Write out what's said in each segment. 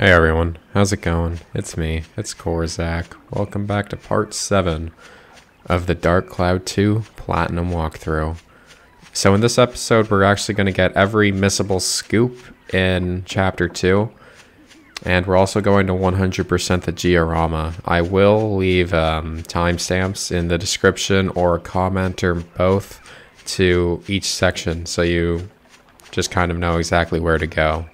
Hey everyone, how's it going? It's me, it's Korzak. Welcome back to part 7 of the Dark Cloud 2 Platinum walkthrough. So in this episode, we're actually going to get every missable scoop in Chapter 2. And we're also going to 100% the Georama. I will leave um, timestamps in the description or a comment or both to each section so you just kind of know exactly where to go.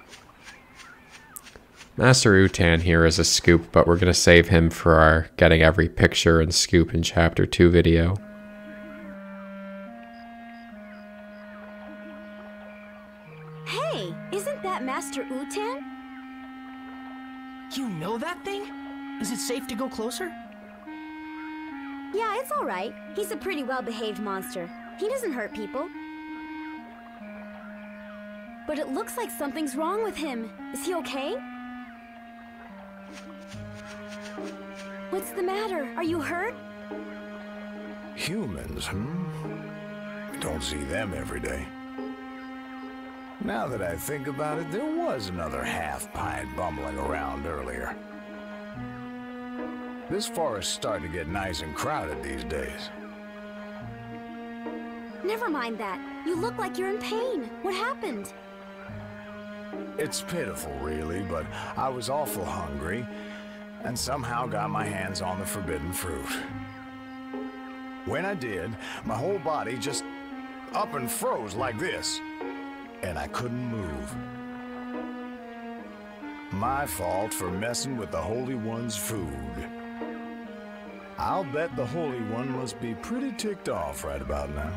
Master Utan here is a scoop, but we're going to save him for our getting every picture and scoop in Chapter 2 video. Hey, isn't that Master Utan? You know that thing? Is it safe to go closer? Yeah, it's alright. He's a pretty well-behaved monster. He doesn't hurt people. But it looks like something's wrong with him. Is he okay? What's the matter? Are you hurt? Humans, hmm? Don't see them every day. Now that I think about it, there was another half-pint bumbling around earlier. This forest's starting to get nice and crowded these days. Never mind that. You look like you're in pain. What happened? It's pitiful, really, but I was awful hungry, and somehow got my hands on the forbidden fruit. When I did, my whole body just up and froze like this, and I couldn't move. My fault for messing with the Holy One's food. I'll bet the Holy One must be pretty ticked off right about now.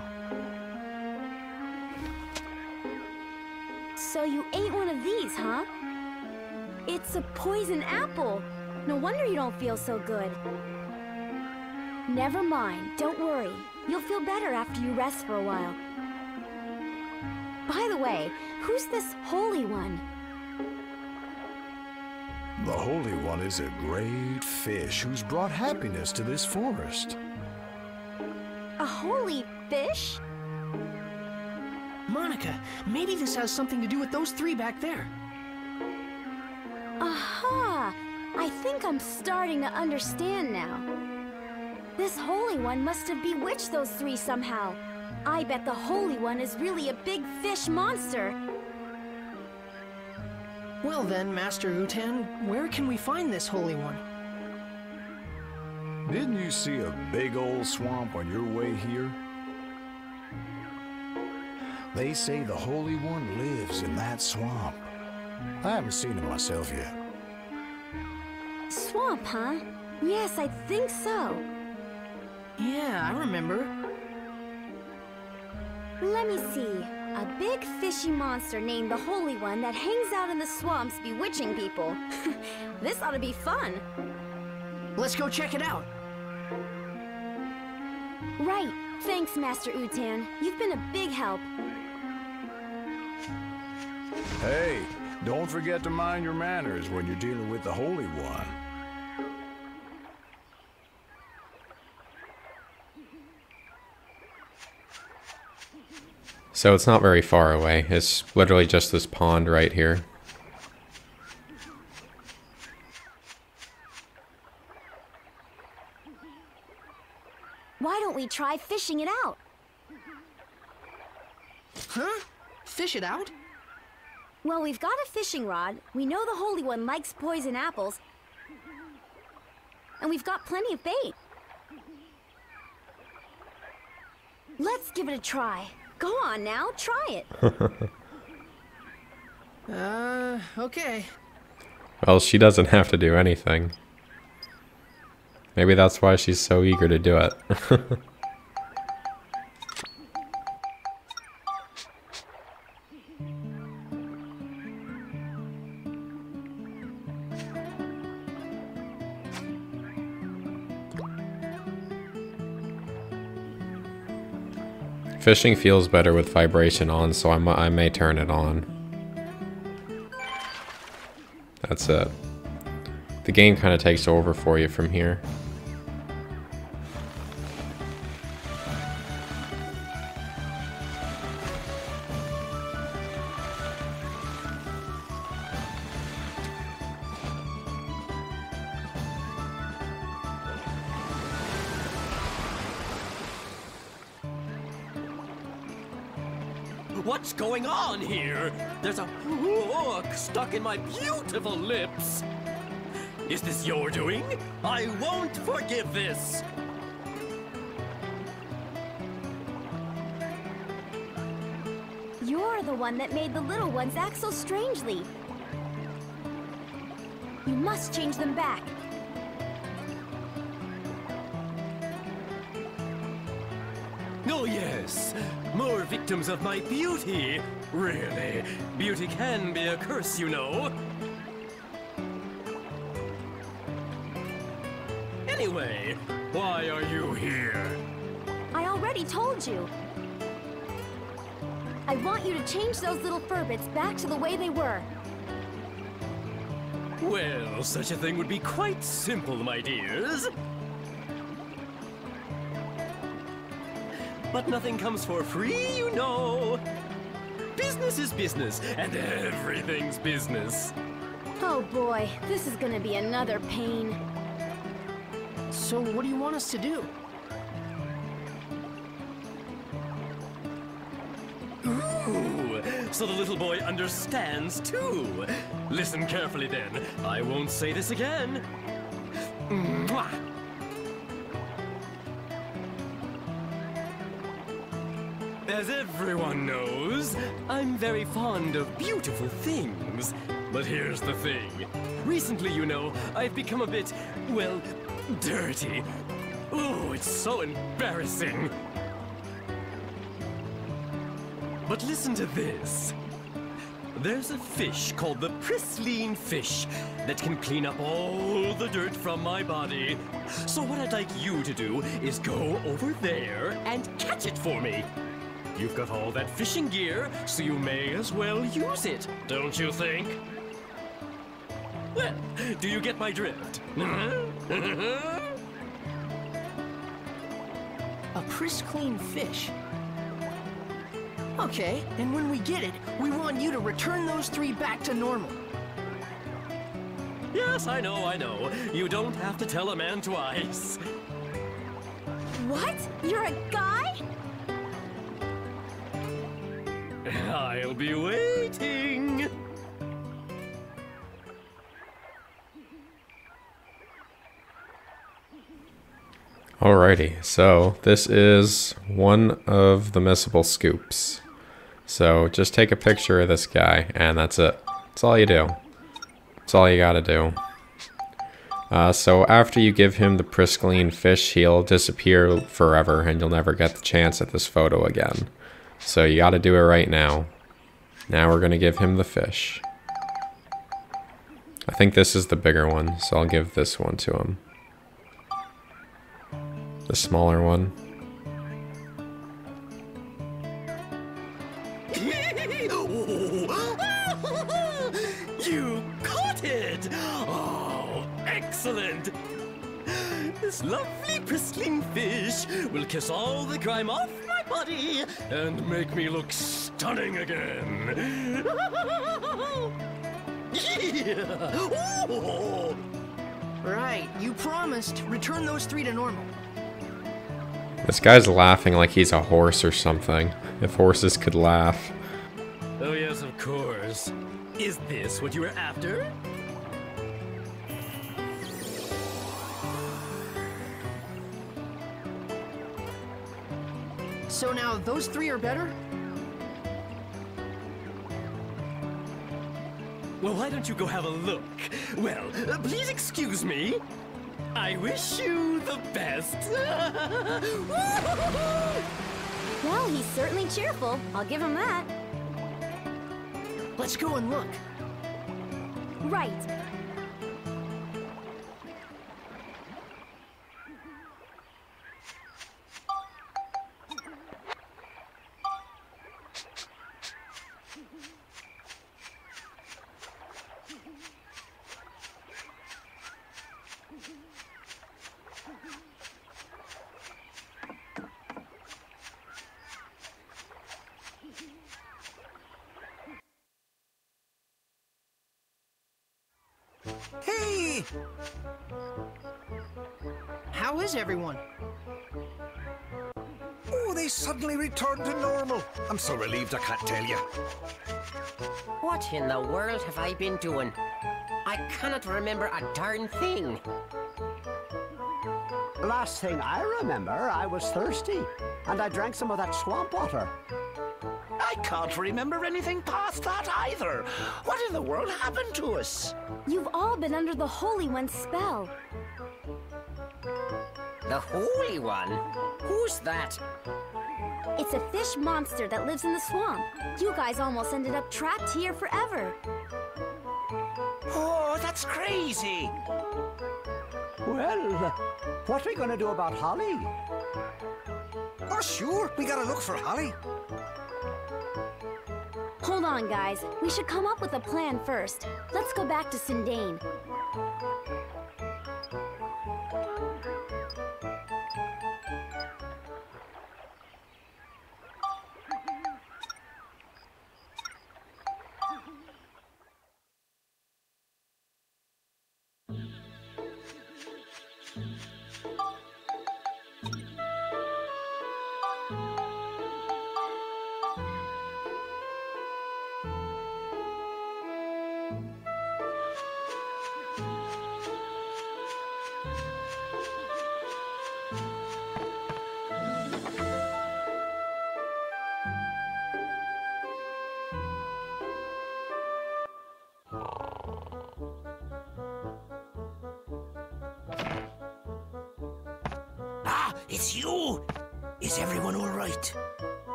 So you ate one of these, huh? It's a poison apple. No wonder you don't feel so good. Never mind, don't worry. You'll feel better after you rest for a while. By the way, who's this Holy One? The Holy One is a great fish who's brought happiness to this forest. A holy fish? Monica, maybe this has something to do with those three back there. Aha! I think I'm starting to understand now. This Holy One must have bewitched those three somehow. I bet the Holy One is really a big fish monster. Well then, Master Utan, where can we find this Holy One? Didn't you see a big old swamp on your way here? They say the Holy One lives in that swamp. I haven't seen him myself yet. Swamp, huh? Yes, I think so. Yeah, I remember. Let me see. A big fishy monster named the Holy One that hangs out in the swamps bewitching people. this ought to be fun. Let's go check it out. Right. Thanks, Master Utan. You've been a big help. Hey, don't forget to mind your manners when you're dealing with the Holy One. So it's not very far away. It's literally just this pond right here. Why don't we try fishing it out? Huh? Fish it out? Well, we've got a fishing rod. We know the Holy One likes poison apples. And we've got plenty of bait. Let's give it a try. Go on now, try it. Uh, okay. Well, she doesn't have to do anything. Maybe that's why she's so eager to do it. Fishing feels better with vibration on, so I, I may turn it on. That's it. The game kind of takes over for you from here. Ones act so strangely. You must change them back. Oh, yes. More victims of my beauty. Really, beauty can be a curse, you know. Anyway, why are you here? I already told you. I want you to change those little furbits back to the way they were. Well, such a thing would be quite simple, my dears. But nothing comes for free, you know. Business is business, and everything's business. Oh boy, this is gonna be another pain. So what do you want us to do? So the little boy understands too. Listen carefully then. I won't say this again. Mwah. As everyone knows, I'm very fond of beautiful things. But here's the thing. Recently, you know, I've become a bit, well, dirty. Ooh, it's so embarrassing. But listen to this. There's a fish called the Pristine Fish that can clean up all the dirt from my body. So what I'd like you to do is go over there and catch it for me. You've got all that fishing gear, so you may as well use it, don't you think? Well, do you get my drift? A pristine fish. Okay, and when we get it, we want you to return those three back to normal. yes, I know, I know. You don't have to tell a man twice. What? You're a guy? I'll be waiting. Alrighty, so this is one of the missable scoops. So just take a picture of this guy, and that's it. That's all you do. That's all you gotta do. Uh, so after you give him the pristine fish, he'll disappear forever, and you'll never get the chance at this photo again. So you gotta do it right now. Now we're gonna give him the fish. I think this is the bigger one, so I'll give this one to him. The smaller one. This lovely pristine fish will kiss all the grime off my body and make me look stunning again. yeah. Oh. Right, you promised. Return those three to normal. This guy's laughing like he's a horse or something. If horses could laugh. oh, yes, of course. Is this what you were after? So now those three are better? Well, why don't you go have a look? Well, uh, please excuse me. I wish you the best. Well, he's certainly cheerful. I'll give him that. Let's go and look. Right. Suddenly returned to normal. I'm so relieved I can't tell you. What in the world have I been doing? I cannot remember a darn thing. Last thing I remember, I was thirsty, and I drank some of that swamp water. I can't remember anything past that either. What in the world happened to us? You've all been under the Holy One's spell. The Holy One? Who's that? It's a fish monster that lives in the swamp. You guys almost ended up trapped here forever. Oh, that's crazy. Well, what are we gonna do about Holly? Oh, sure, we gotta look for Holly. Hold on, guys. We should come up with a plan first. Let's go back to Sindain.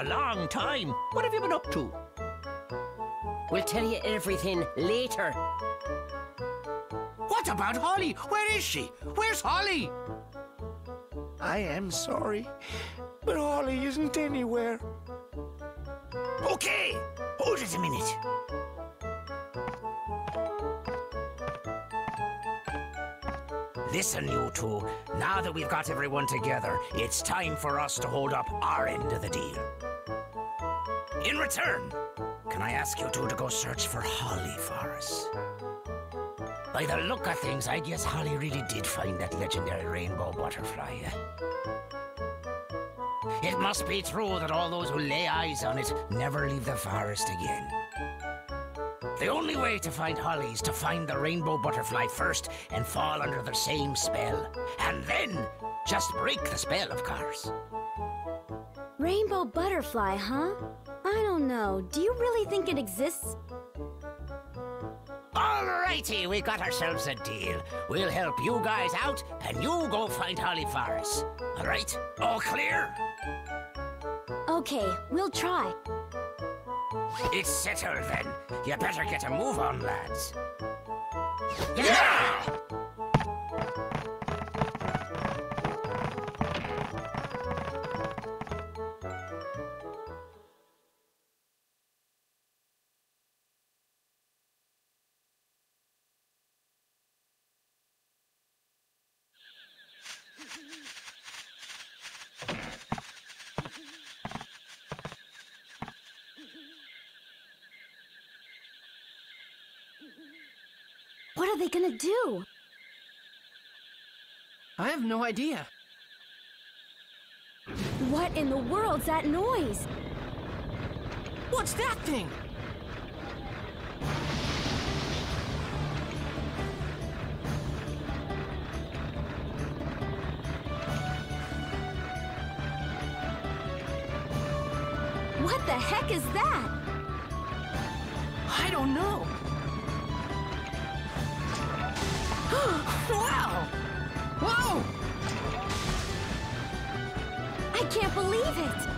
A long time. What have you been up to? We'll tell you everything later. What about Holly? Where is she? Where's Holly? I am sorry, but Holly isn't anywhere. Okay, hold it a minute. Listen, you two. Now that we've got everyone together, it's time for us to hold up our end of the deal. Return, can I ask you two to go search for Holly for us? By the look of things, I guess Holly really did find that legendary rainbow butterfly. Eh? It must be true that all those who lay eyes on it never leave the forest again. The only way to find Holly is to find the rainbow butterfly first and fall under the same spell. And then just break the spell, of course. Rainbow butterfly, huh? I don't know. Do you really think it exists? Alrighty, we got ourselves a deal. We'll help you guys out, and you go find Holly Forest. Alright? All clear? Okay, we'll try. It's settled then. You better get a move on, lads. Yeah! What gonna do? I have no idea. What in the world's that noise? What's that thing? What the heck is that? I don't know. Wow! Whoa! I can't believe it!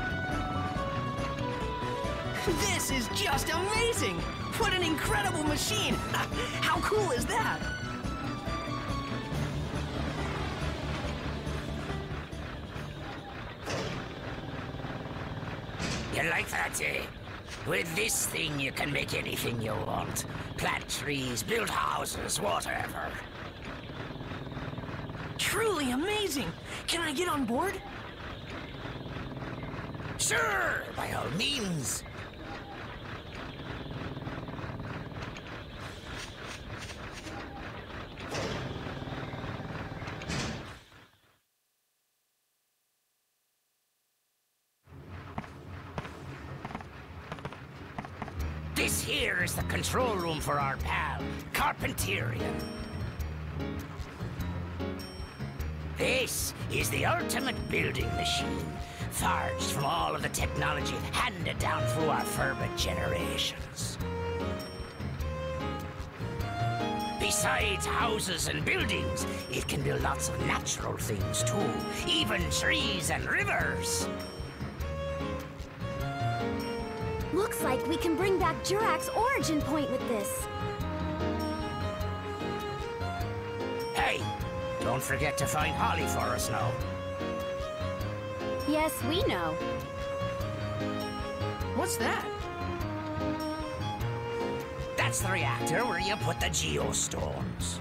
This is just amazing! What an incredible machine! How cool is that? You like that, eh? With this thing, you can make anything you want. Plant trees, build houses, whatever. Truly amazing! Can I get on board? Sure, by all means. This here is the control room for our pal, Carpenterian. This is the ultimate building machine, forged from all of the technology handed down through our fervent generations. Besides houses and buildings, it can build lots of natural things too, even trees and rivers. Looks like we can bring back Jurak's origin point with this. Don't forget to find Holly for us now. Yes, we know. What's that? That's the reactor where you put the geostones.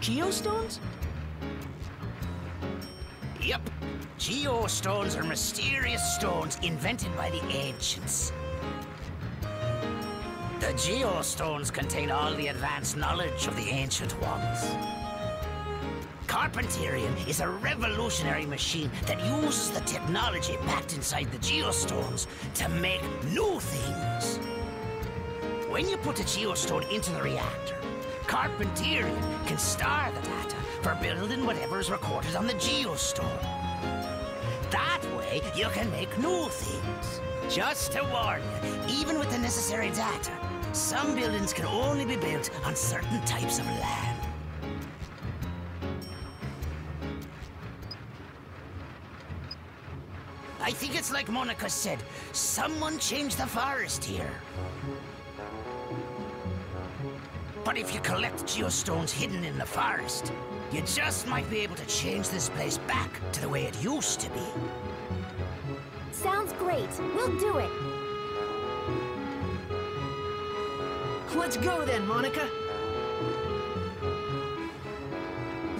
Geostones? Yep. Geostones are mysterious stones invented by the ancients. The geostones contain all the advanced knowledge of the ancient ones. Carpenterian is a revolutionary machine that uses the technology packed inside the geostones to make new things. When you put a geostone into the reactor, Carpenterian can store the data for building whatever is recorded on the geostone. That way, you can make new things. Just to warn you, even with the necessary data, some buildings can only be built on certain types of land. I think it's like Monica said, someone changed the forest here. But if you collect geostones hidden in the forest, you just might be able to change this place back to the way it used to be. Sounds great. We'll do it. Let's go then, Monica.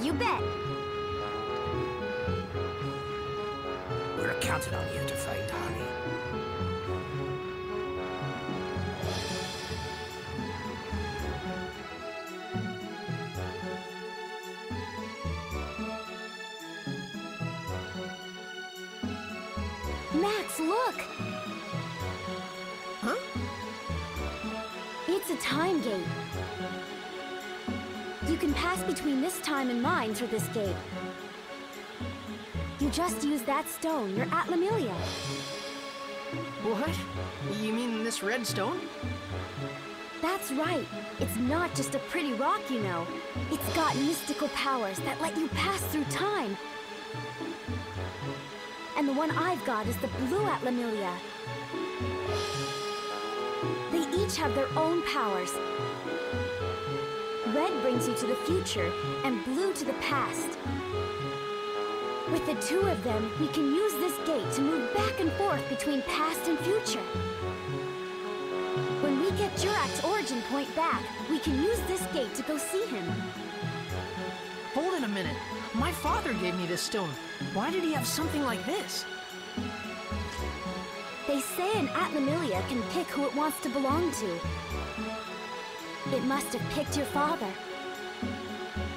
You bet. We're counting on you to find Holly. Max, look! A time gate. You can pass between this time and mine through this gate. You just use that stone. You're at Lemuria. What? You mean this red stone? That's right. It's not just a pretty rock, you know. It's got mystical powers that let you pass through time. And the one I've got is the blue Atlamillia. They each have their own powers. Red brings you to the future, and blue to the past. With the two of them, we can use this gate to move back and forth between past and future. When we get Jurak's origin point back, we can use this gate to go see him. Hold it a minute. My father gave me this stone. Why did he have something like this? They say an Atlamillia can pick who it wants to belong to. It must have picked your father.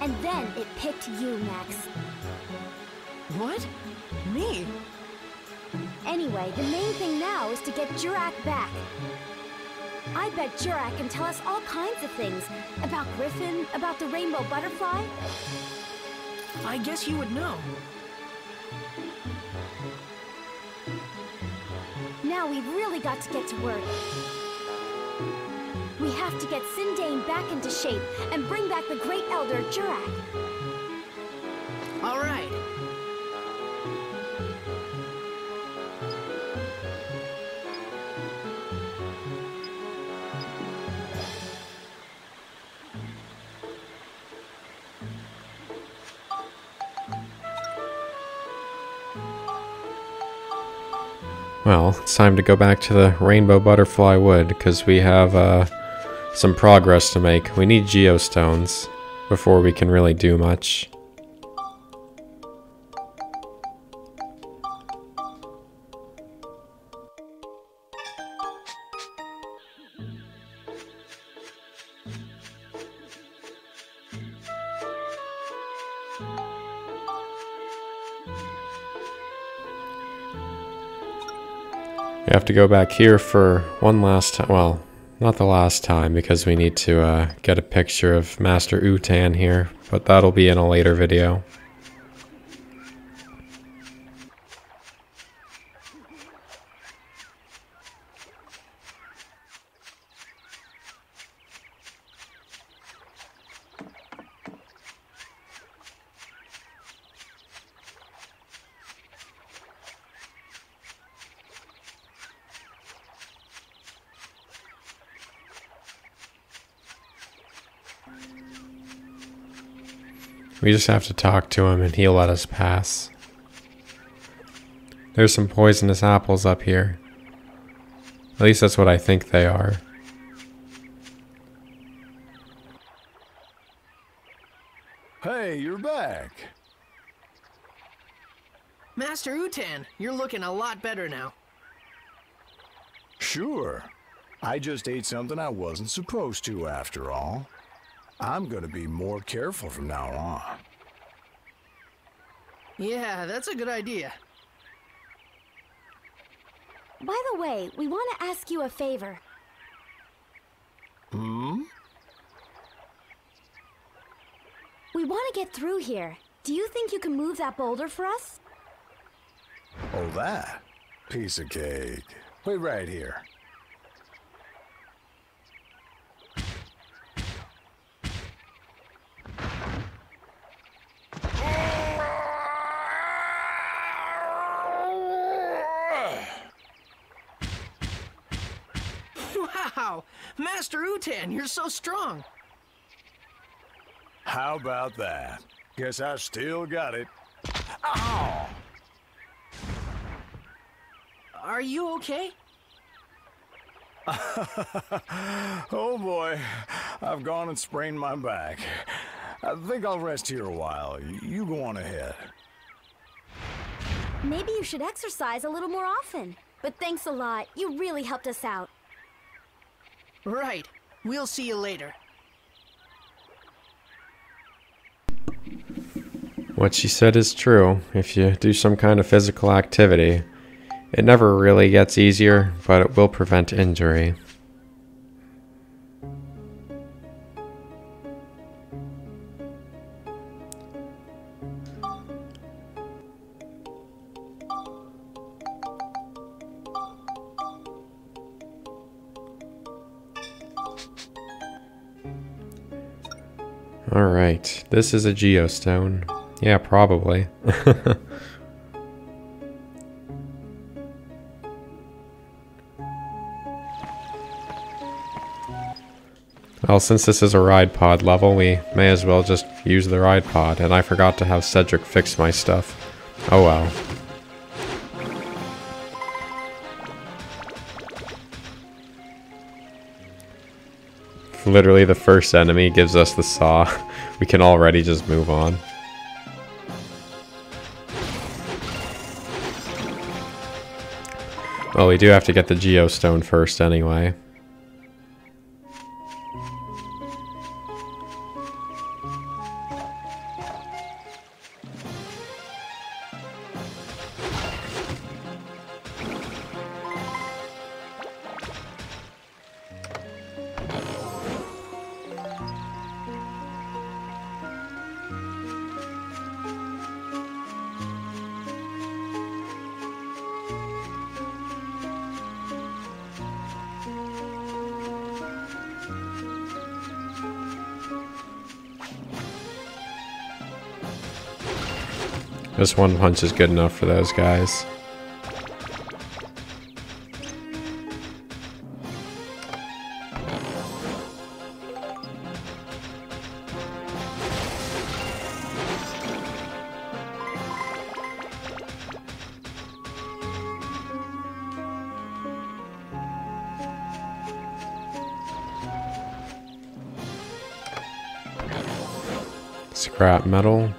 And then it picked you, Max. What? Me? Anyway, the main thing now is to get Jurak back. I bet Jurak can tell us all kinds of things. About Griffon, about the rainbow butterfly. I guess you would know. Now we've really got to get to work. We have to get Sindain back into shape and bring back the Great Elder Jurak. All right. Well, it's time to go back to the Rainbow Butterfly Wood because we have uh, some progress to make. We need geostones before we can really do much. Have to go back here for one last time. Well, not the last time because we need to uh, get a picture of Master Utan here, but that'll be in a later video. We just have to talk to him and he'll let us pass. There's some poisonous apples up here. At least that's what I think they are. Hey, you're back. Master Utan, you're looking a lot better now. Sure. I just ate something I wasn't supposed to after all. I'm gonna be more careful from now on. Yeah, that's a good idea. By the way, we want to ask you a favor. Hmm? We want to get through here. Do you think you can move that boulder for us? Oh, that? Piece of cake. Wait right here. Wow! Master Utan, you're so strong. How about that? Guess I still got it. Ow! Are you okay? oh boy, I've gone and sprained my back. I think I'll rest here a while. You go on ahead. Maybe you should exercise a little more often. But thanks a lot. You really helped us out. Right. We'll see you later. What she said is true. If you do some kind of physical activity, it never really gets easier, but it will prevent injury. This is a geostone. Yeah, probably. well, since this is a ride pod level, we may as well just use the ride pod, and I forgot to have Cedric fix my stuff. Oh well. Literally the first enemy gives us the saw. We can already just move on. Well, we do have to get the geostone first anyway. This one punch is good enough for those guys. Scrap metal.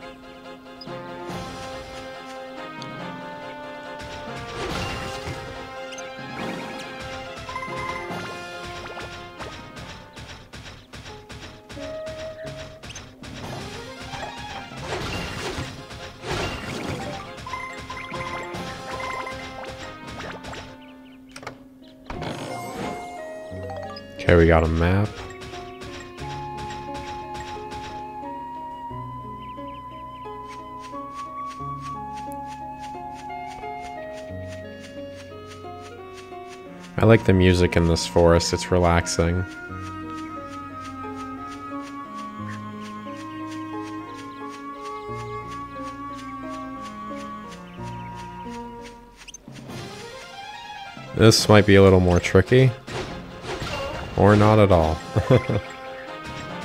Okay, we got a map. I like the music in this forest, it's relaxing. This might be a little more tricky. Or not at all.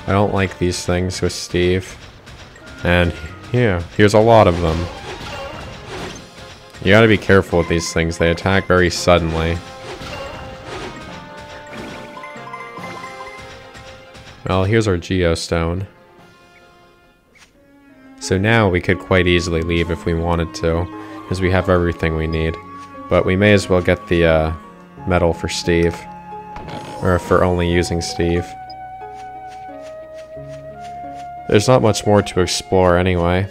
I don't like these things with Steve. And yeah, here's a lot of them. You gotta be careful with these things, they attack very suddenly. Well, here's our geostone. So now we could quite easily leave if we wanted to, because we have everything we need. But we may as well get the uh, medal for Steve. Or for only using Steve. There's not much more to explore anyway.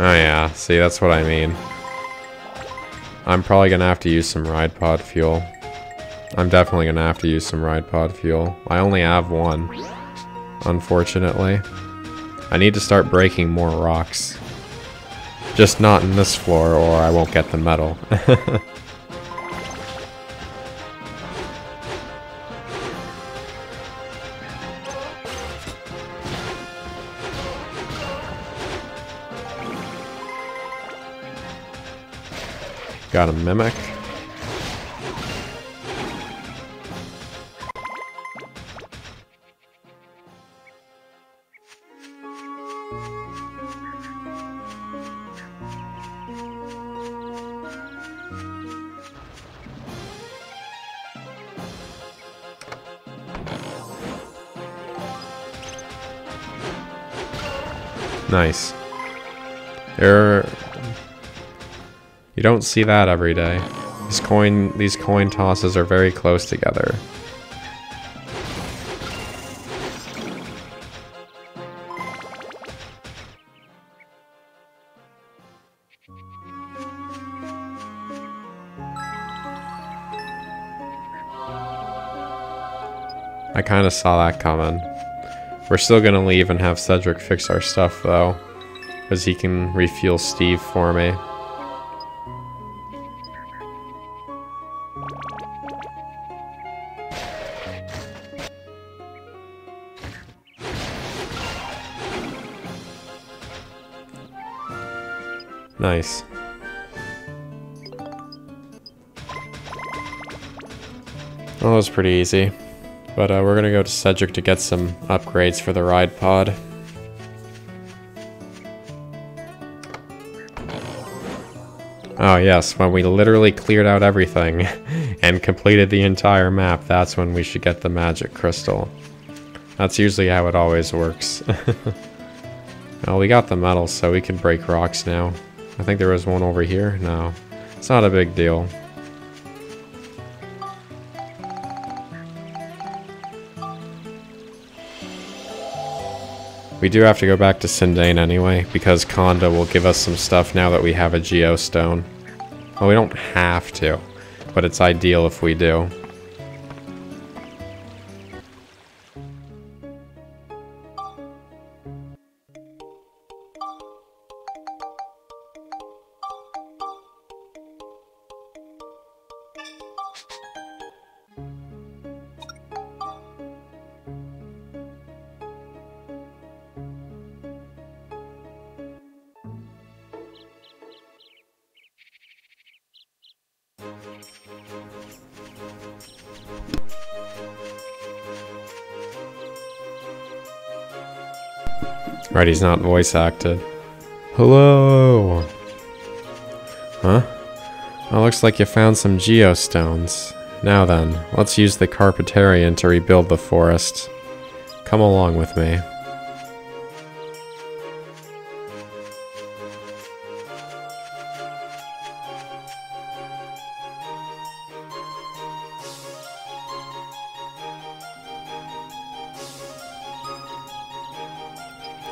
Oh yeah, see that's what I mean. I'm probably gonna have to use some ride pod fuel. I'm definitely gonna have to use some ride pod fuel. I only have one, unfortunately. I need to start breaking more rocks. Just not in this floor or I won't get the medal. Got a mimic. Nice. There you don't see that every day. These coin these coin tosses are very close together. I kind of saw that coming. We're still gonna leave and have Cedric fix our stuff though, because he can refuel Steve for me. Nice. Well, that was pretty easy. But uh, we're gonna go to Cedric to get some upgrades for the ride pod. Oh yes, when we literally cleared out everything and completed the entire map, that's when we should get the magic crystal. That's usually how it always works. well, we got the metal, so we can break rocks now. I think there was one over here. No, it's not a big deal. We do have to go back to Sindain anyway, because Konda will give us some stuff now that we have a Geostone. Well, we don't have to, but it's ideal if we do. Right, he's not voice acted. Hello! Huh? Well, looks like you found some geostones. Now then, let's use the Carpenterian to rebuild the forest. Come along with me.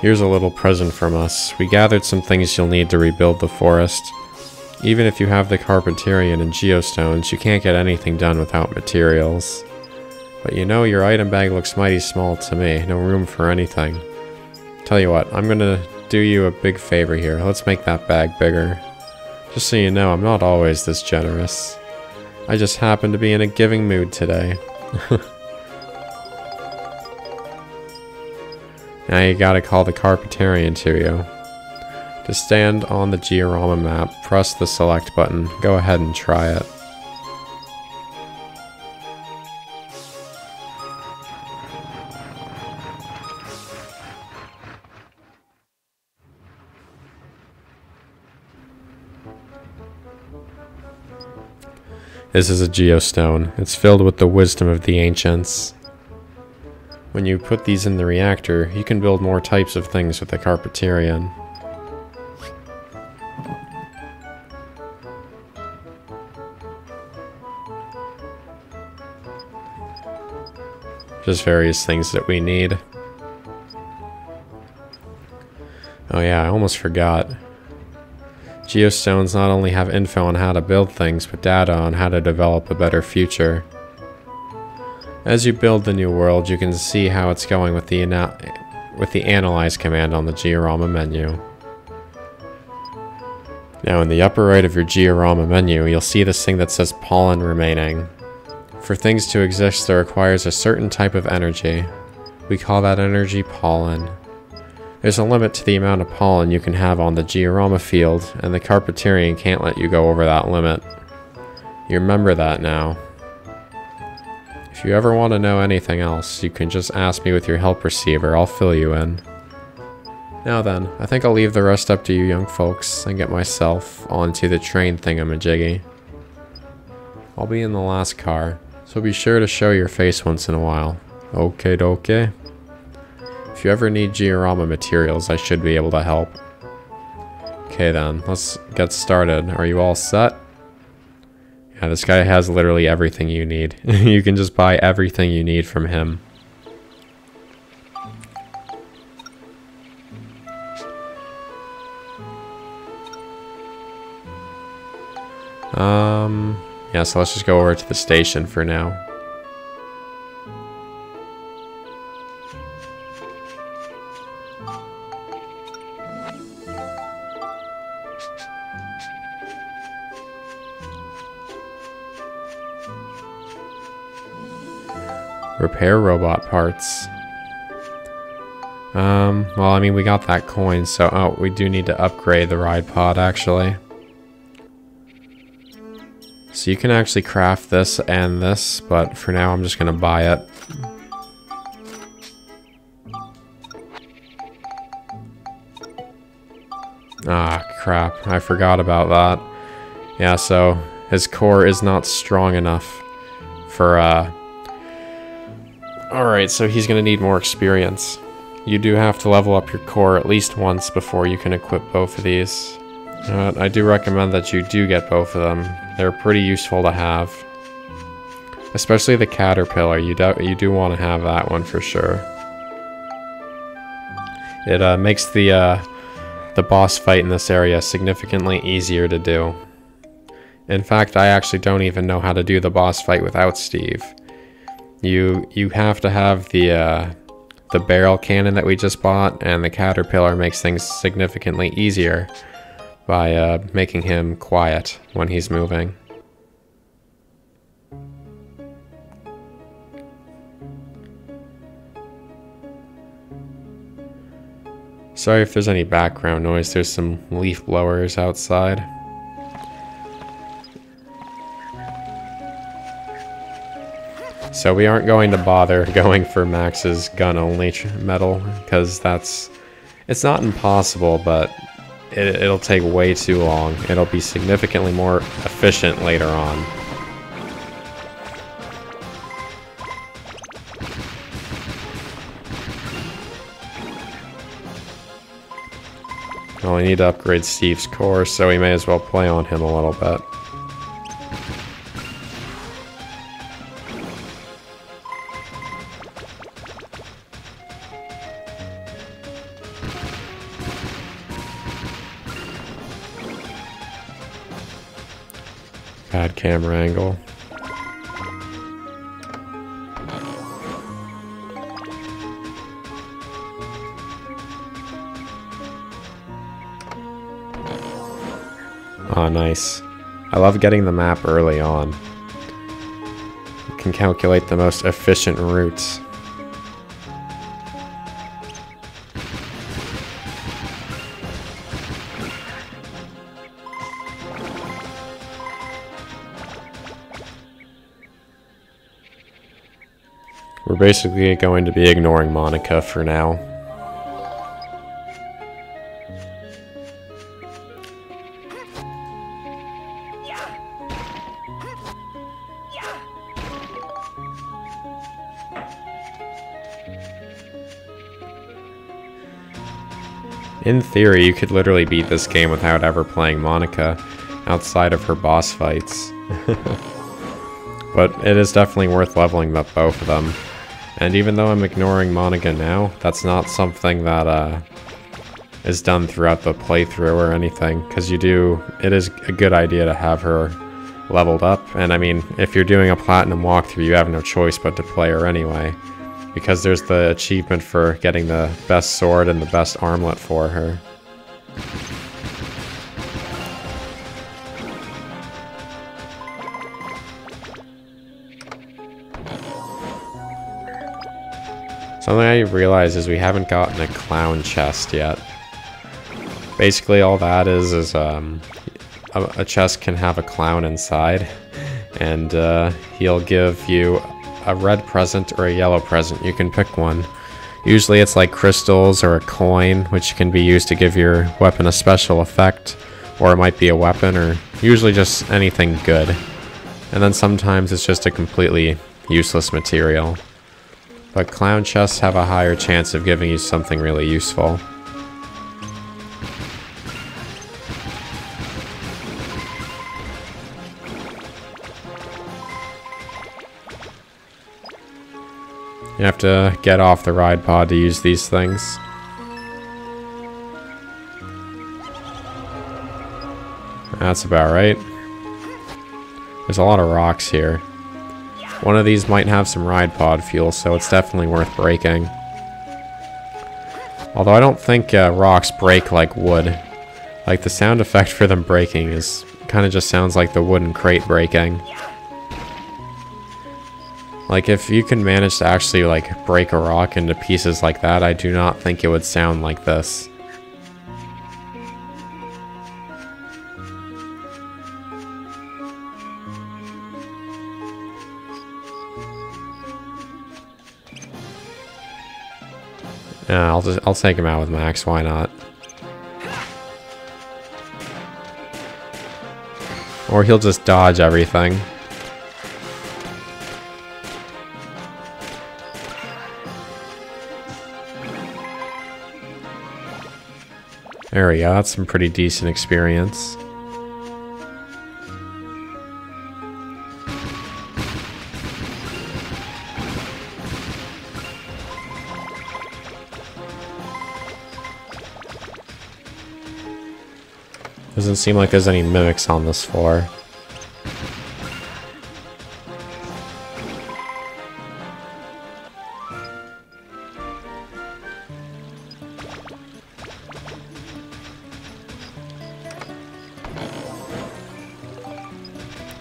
Here's a little present from us. We gathered some things you'll need to rebuild the forest. Even if you have the Carpenterian and Geostones, you can't get anything done without materials. But you know, your item bag looks mighty small to me. No room for anything. Tell you what, I'm gonna do you a big favor here. Let's make that bag bigger. Just so you know, I'm not always this generous. I just happen to be in a giving mood today. now you gotta call the Carpenterian to you. To stand on the Georama map, press the select button. Go ahead and try it. This is a geostone. It's filled with the wisdom of the ancients. When you put these in the reactor, you can build more types of things with the Carpenterian. Just various things that we need. Oh yeah, I almost forgot. Geostones not only have info on how to build things, but data on how to develop a better future. As you build the new world, you can see how it's going with the, with the Analyze command on the Georama menu. Now in the upper right of your Georama menu, you'll see this thing that says pollen remaining. For things to exist, there requires a certain type of energy. We call that energy pollen. There's a limit to the amount of pollen you can have on the Georama field, and the Carpenterian can't let you go over that limit. You remember that now. If you ever want to know anything else, you can just ask me with your help receiver, I'll fill you in. Now then, I think I'll leave the rest up to you young folks and get myself onto the train thingamajiggy. I'll be in the last car, so be sure to show your face once in a while. Okay, okay. If you ever need Georama materials, I should be able to help. Okay then, let's get started. Are you all set? Yeah, this guy has literally everything you need. you can just buy everything you need from him. Um, yeah, so let's just go over to the station for now. Repair robot parts. Um, well, I mean, we got that coin, so... Oh, we do need to upgrade the ride pod, actually. So you can actually craft this and this, but for now I'm just going to buy it. Ah, crap. I forgot about that. Yeah, so his core is not strong enough for, uh... Alright, so he's going to need more experience. You do have to level up your core at least once before you can equip both of these. Uh, I do recommend that you do get both of them. They're pretty useful to have. Especially the caterpillar, you do, you do want to have that one for sure. It uh, makes the, uh, the boss fight in this area significantly easier to do. In fact, I actually don't even know how to do the boss fight without Steve. You you have to have the uh, the barrel cannon that we just bought, and the caterpillar makes things significantly easier by uh, making him quiet when he's moving. Sorry if there's any background noise, there's some leaf blowers outside. So we aren't going to bother going for Max's gun only medal, because that's... It's not impossible, but it, it'll take way too long. It'll be significantly more efficient later on. Well, we need to upgrade Steve's core, so we may as well play on him a little bit. Camera angle. Oh, nice. I love getting the map early on. You can calculate the most efficient routes. We're basically going to be ignoring Monica for now. In theory, you could literally beat this game without ever playing Monica, outside of her boss fights. but it is definitely worth leveling up both of them. And even though I'm ignoring Monica now, that's not something that uh, is done throughout the playthrough or anything, because you do, it is a good idea to have her leveled up. And I mean, if you're doing a platinum walkthrough, you have no choice but to play her anyway because there's the achievement for getting the best sword and the best armlet for her. Something I realize is we haven't gotten a clown chest yet. Basically all that is is um, a, a chest can have a clown inside and uh, he'll give you a red present or a yellow present. You can pick one. Usually it's like crystals or a coin, which can be used to give your weapon a special effect, or it might be a weapon, or usually just anything good. And then sometimes it's just a completely useless material. But clown chests have a higher chance of giving you something really useful. You have to get off the ride pod to use these things. That's about right. There's a lot of rocks here. One of these might have some ride pod fuel, so it's definitely worth breaking. Although I don't think uh, rocks break like wood. Like the sound effect for them breaking is kind of just sounds like the wooden crate breaking. Like, if you can manage to actually, like, break a rock into pieces like that, I do not think it would sound like this. Yeah, I'll just I'll take him out with Max. Why not? Or he'll just dodge everything. There we go, that's some pretty decent experience. Doesn't seem like there's any mimics on this floor.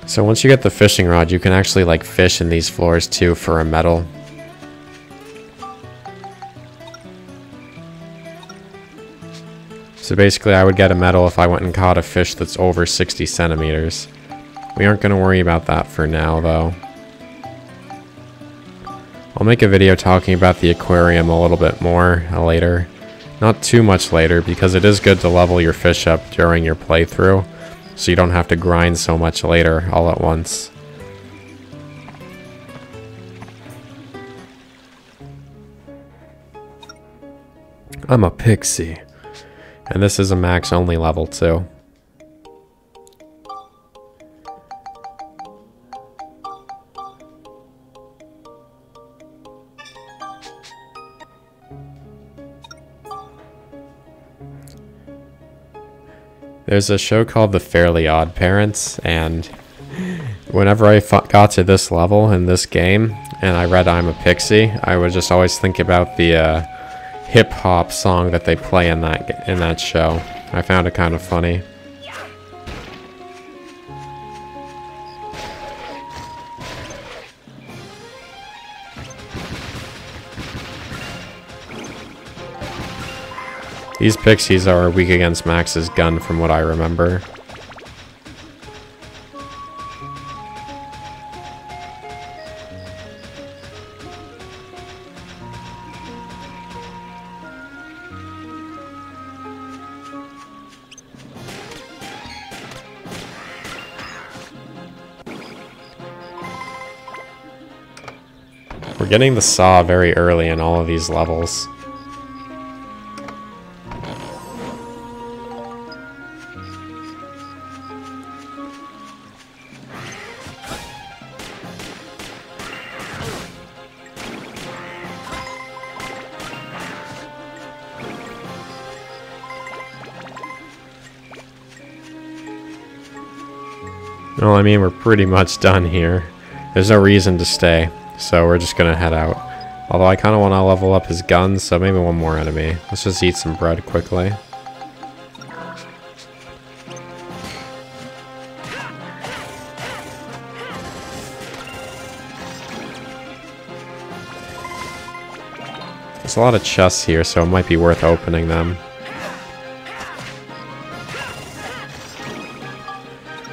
So once you get the fishing rod, you can actually like fish in these floors too for a medal. So basically I would get a medal if I went and caught a fish that's over 60 centimeters. We aren't going to worry about that for now though. I'll make a video talking about the aquarium a little bit more uh, later. Not too much later because it is good to level your fish up during your playthrough so you don't have to grind so much later all at once. I'm a pixie. And this is a max only level too. There's a show called The Fairly Odd Parents, and whenever I got to this level in this game and I read I'm a Pixie, I would just always think about the uh, hip hop song that they play in that in that show. I found it kind of funny. These pixies are weak against Max's gun from what I remember. We're getting the saw very early in all of these levels. Well, I mean, we're pretty much done here. There's no reason to stay, so we're just gonna head out. Although I kind of want to level up his guns, so maybe one more enemy. Let's just eat some bread quickly. There's a lot of chests here, so it might be worth opening them.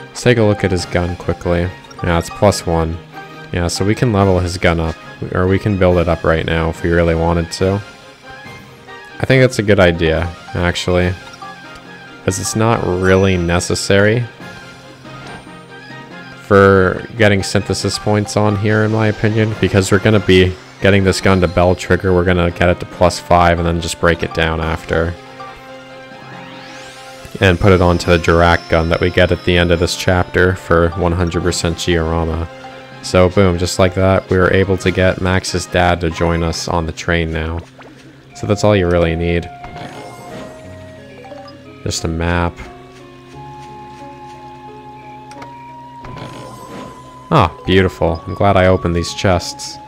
Let's take a look at his gun quickly. Yeah, it's plus one. Yeah, so we can level his gun up. Or we can build it up right now if we really wanted to. I think that's a good idea, actually. Because it's not really necessary for getting synthesis points on here, in my opinion. Because we're going to be getting this gun to bell trigger. We're going to get it to plus five and then just break it down after and put it onto the Dirac gun that we get at the end of this chapter for 100% Georama. So boom, just like that, we were able to get Max's dad to join us on the train now. So that's all you really need. Just a map. Ah, oh, beautiful. I'm glad I opened these chests.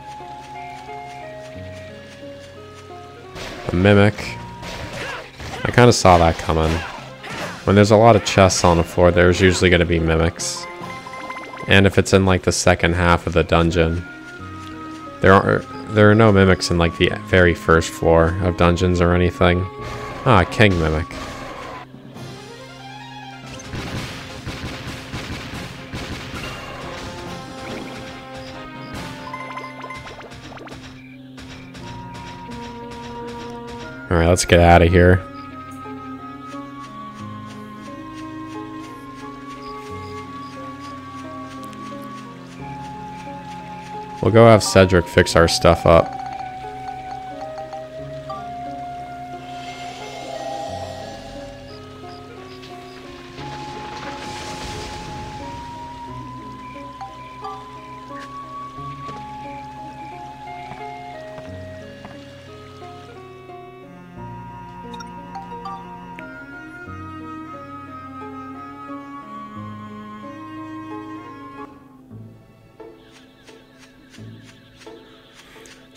A mimic. I kind of saw that coming. When there's a lot of chests on the floor, there's usually going to be mimics. And if it's in like the second half of the dungeon, there are there are no mimics in like the very first floor of dungeons or anything. Ah, king mimic. Alright, let's get out of here. We'll go have Cedric fix our stuff up.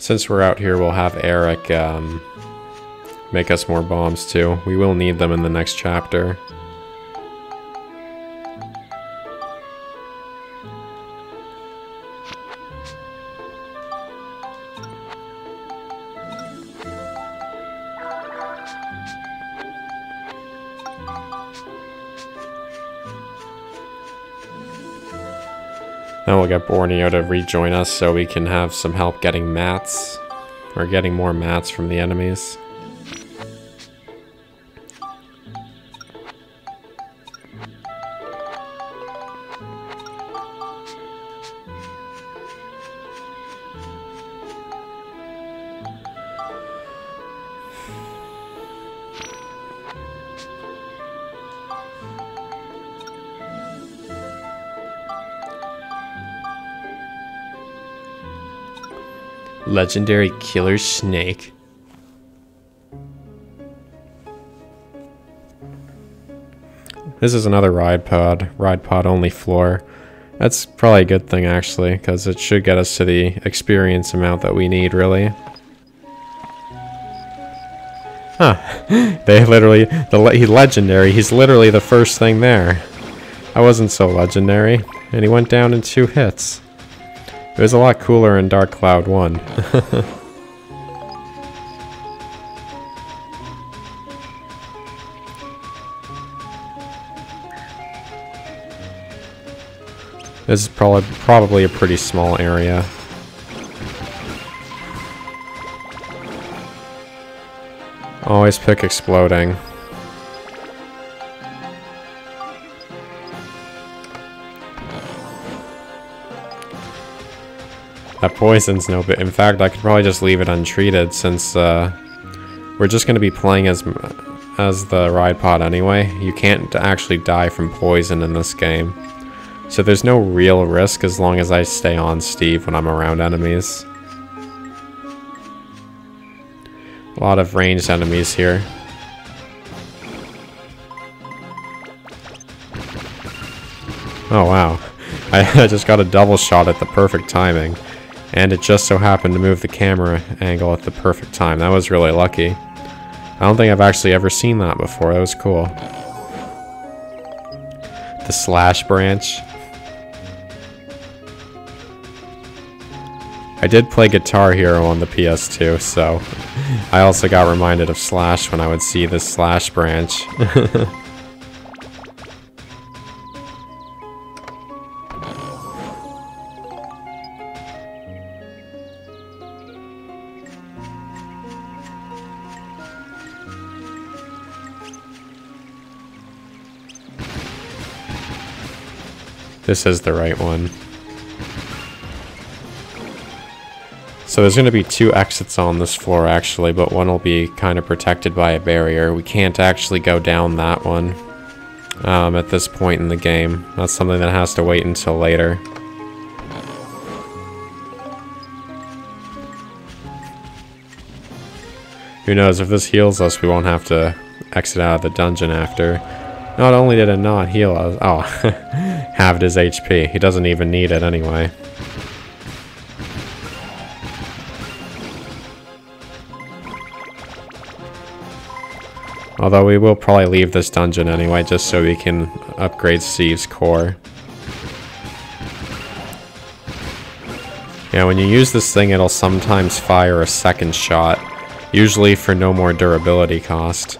Since we're out here, we'll have Eric um, make us more bombs too. We will need them in the next chapter. Then we'll get Borneo to rejoin us so we can have some help getting mats. Or getting more mats from the enemies. Legendary Killer Snake. This is another ride pod, ride pod only floor. That's probably a good thing, actually, because it should get us to the experience amount that we need, really. Huh. they literally, the le he's legendary. He's literally the first thing there. I wasn't so legendary, and he went down in two hits. It was a lot cooler in Dark Cloud 1. this is probably probably a pretty small area. Always pick exploding. That poison's no bit. In fact, I could probably just leave it untreated since uh, we're just going to be playing as as the ride pod anyway. You can't actually die from poison in this game. So there's no real risk as long as I stay on Steve when I'm around enemies. A lot of ranged enemies here. Oh wow. I just got a double shot at the perfect timing. And it just so happened to move the camera angle at the perfect time. That was really lucky. I don't think I've actually ever seen that before. That was cool. The slash branch. I did play Guitar Hero on the PS2, so I also got reminded of Slash when I would see the Slash branch. this is the right one. So there's going to be two exits on this floor actually, but one will be kind of protected by a barrier. We can't actually go down that one um, at this point in the game. That's something that has to wait until later. Who knows, if this heals us, we won't have to exit out of the dungeon after. Not only did it not heal us, oh, halved his HP. He doesn't even need it anyway. Although we will probably leave this dungeon anyway, just so we can upgrade Steve's core. Yeah, when you use this thing, it'll sometimes fire a second shot, usually for no more durability cost.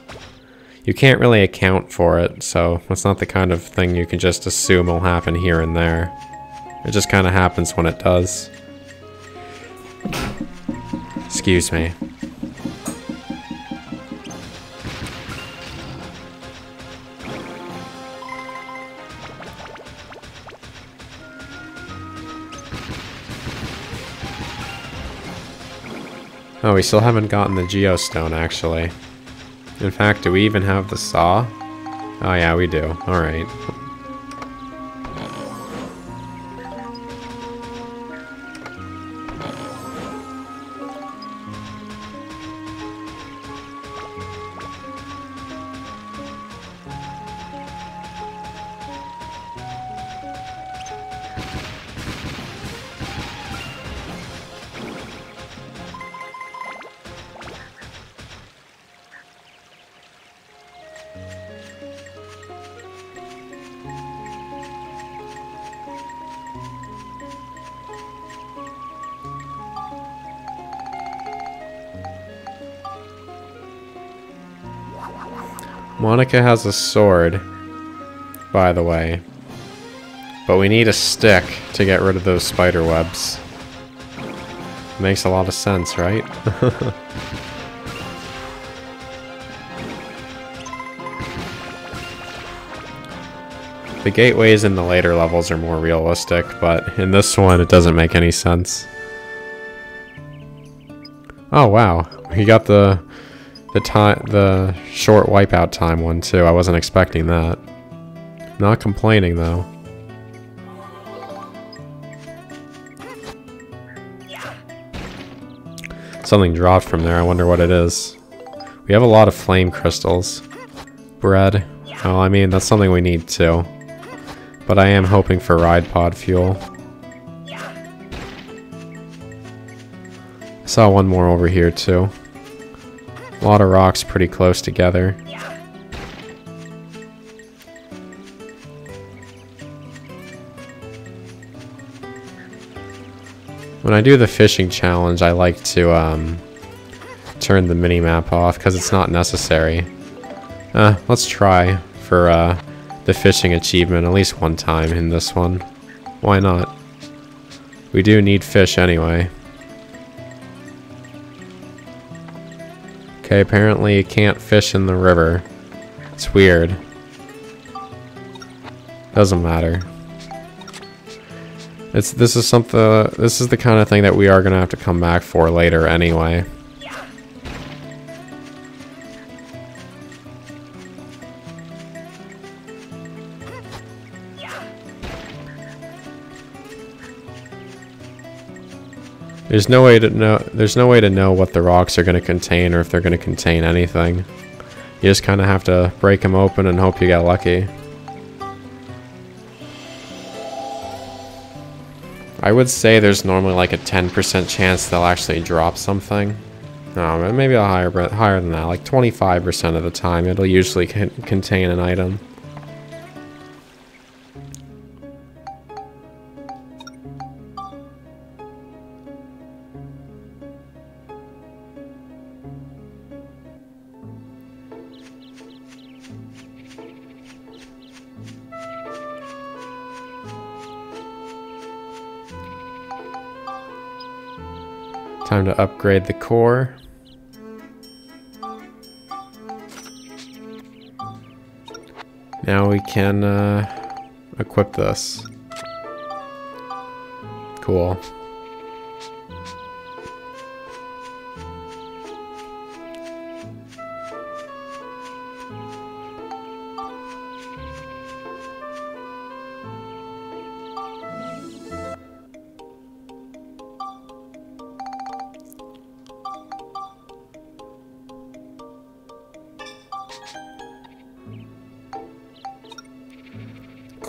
You can't really account for it, so it's not the kind of thing you can just assume will happen here and there. It just kind of happens when it does. Excuse me. Oh, we still haven't gotten the geostone, actually. In fact, do we even have the saw? Oh yeah, we do. Alright. Monica has a sword, by the way. But we need a stick to get rid of those spider webs. Makes a lot of sense, right? the gateways in the later levels are more realistic, but in this one it doesn't make any sense. Oh wow, we got the the time, the short wipeout time one too. I wasn't expecting that. Not complaining though. Something dropped from there. I wonder what it is. We have a lot of flame crystals. Bread. Oh, I mean, that's something we need too. But I am hoping for ride pod fuel. I saw one more over here too. A lot of rocks pretty close together. When I do the fishing challenge, I like to um, turn the mini-map off because it's not necessary. Uh, let's try for uh, the fishing achievement at least one time in this one. Why not? We do need fish anyway. Okay, apparently you can't fish in the river. It's weird. Doesn't matter. It's this is something this is the kind of thing that we are gonna have to come back for later anyway. There's no way to know there's no way to know what the rocks are going to contain or if they're going to contain anything. You just kind of have to break them open and hope you get lucky. I would say there's normally like a 10% chance they'll actually drop something. No, maybe a higher higher than that, like 25% of the time it'll usually contain an item. Time to upgrade the core. Now we can uh, equip this. Cool.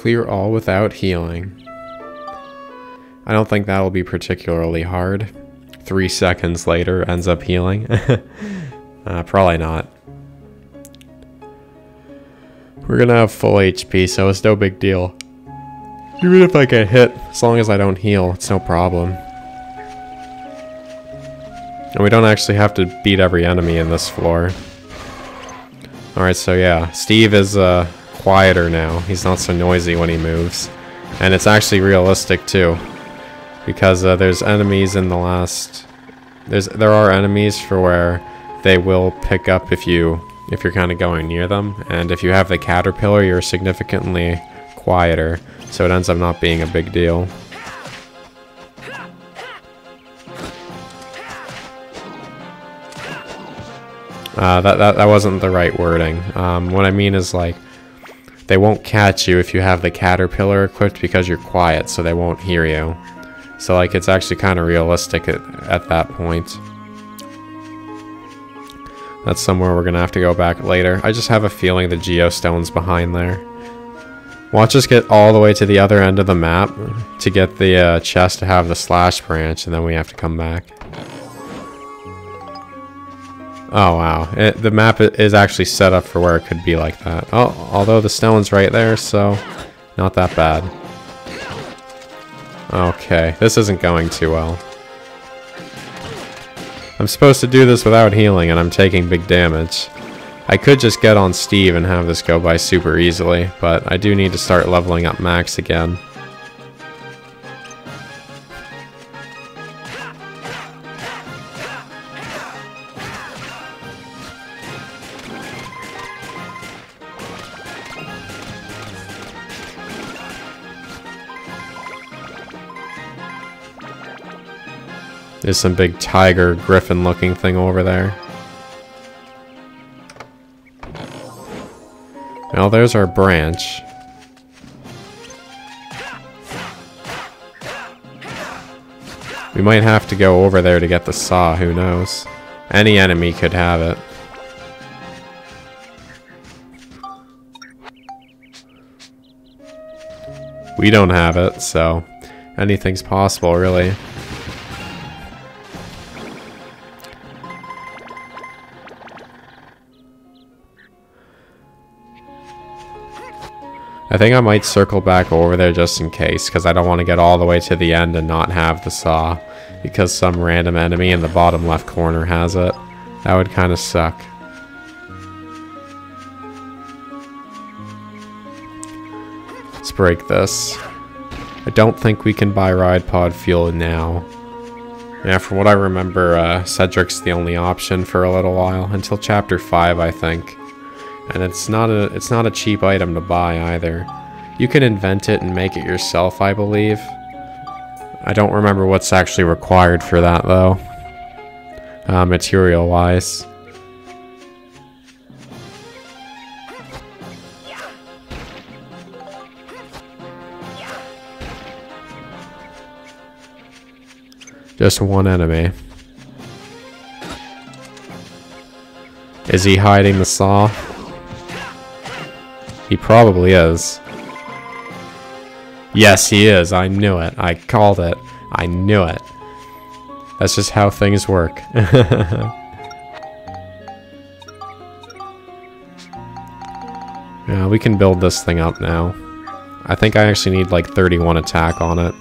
Clear all without healing. I don't think that'll be particularly hard. Three seconds later ends up healing. uh, probably not. We're gonna have full HP, so it's no big deal. Even if I get hit, as long as I don't heal, it's no problem. And we don't actually have to beat every enemy in this floor. Alright, so yeah, Steve is uh, quieter now. He's not so noisy when he moves. And it's actually realistic too. Because uh, there's enemies in the last... There's There are enemies for where they will pick up if you if you're kind of going near them. And if you have the caterpillar, you're significantly quieter. So it ends up not being a big deal. Uh, that, that, that wasn't the right wording. Um, what I mean is like, they won't catch you if you have the caterpillar equipped because you're quiet, so they won't hear you. So like it's actually kind of realistic at, at that point. That's somewhere we're gonna have to go back later. I just have a feeling the geostone's behind there. Watch us get all the way to the other end of the map to get the uh, chest to have the slash branch, and then we have to come back. Oh wow, it, the map is actually set up for where it could be like that. Oh, although the stone's right there, so not that bad. Okay, this isn't going too well. I'm supposed to do this without healing and I'm taking big damage. I could just get on Steve and have this go by super easily, but I do need to start leveling up Max again. There's some big tiger griffin looking thing over there. Well, there's our branch. We might have to go over there to get the saw, who knows. Any enemy could have it. we don't have it, so anything's possible, really. I think I might circle back over there just in case, because I don't want to get all the way to the end and not have the saw, because some random enemy in the bottom left corner has it. That would kind of suck. Let's break this. I don't think we can buy ride pod fuel now. Yeah, from what I remember, uh, Cedric's the only option for a little while, until chapter 5, I think. And it's not a it's not a cheap item to buy either. You can invent it and make it yourself, I believe. I don't remember what's actually required for that though. Uh, material wise. Just one enemy. Is he hiding the saw? He probably is. Yes, he is. I knew it. I called it. I knew it. That's just how things work. yeah, we can build this thing up now. I think I actually need like 31 attack on it.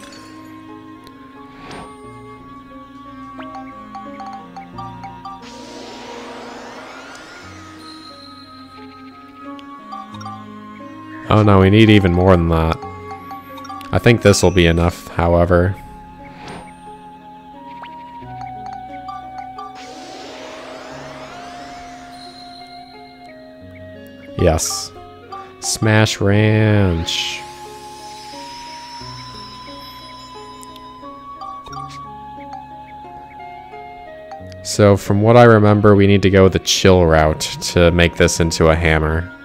Oh no, we need even more than that. I think this will be enough, however. Yes. Smash Ranch. So from what I remember, we need to go the chill route to make this into a hammer.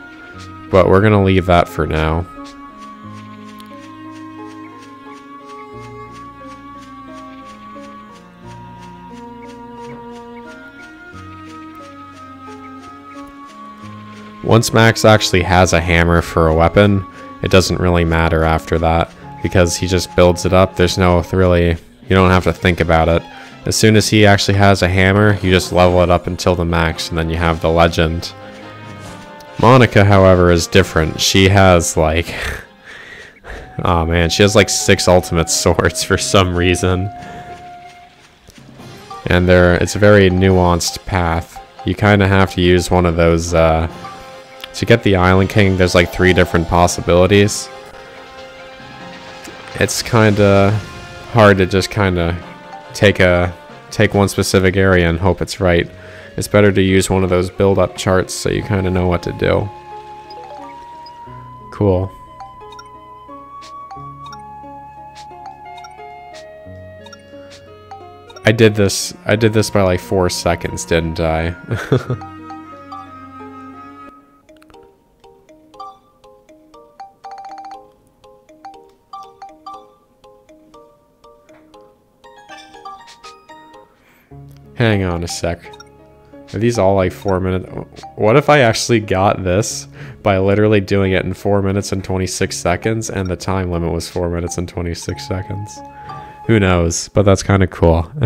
But we're going to leave that for now. Once Max actually has a hammer for a weapon, it doesn't really matter after that because he just builds it up. There's no really, you don't have to think about it. As soon as he actually has a hammer, you just level it up until the max and then you have the legend. Monica, however, is different. She has like, oh man, she has like six ultimate swords for some reason. And there, it's a very nuanced path. You kind of have to use one of those, uh, to get the Island King, there's like three different possibilities. It's kind of hard to just kind of take a take one specific area and hope it's right. It's better to use one of those build-up charts so you kind of know what to do. Cool. I did this I did this by like four seconds, didn't I? Hang on a sec. Are these all like four minutes? What if I actually got this by literally doing it in four minutes and 26 seconds and the time limit was four minutes and 26 seconds? Who knows, but that's kind of cool.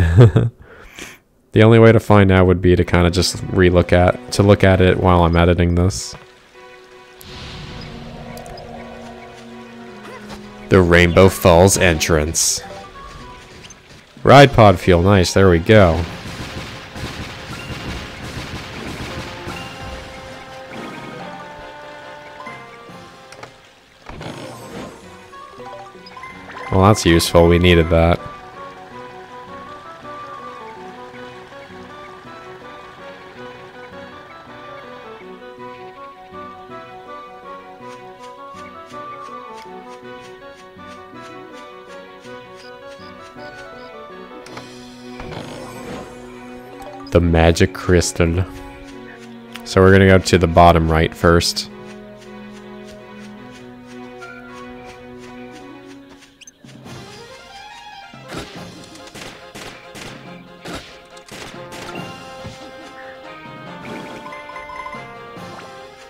the only way to find out would be to kind of just relook at, to look at it while I'm editing this. The Rainbow Falls entrance. Ride pod feel nice, there we go. Well, that's useful. We needed that. The magic crystal. So we're gonna go to the bottom right first.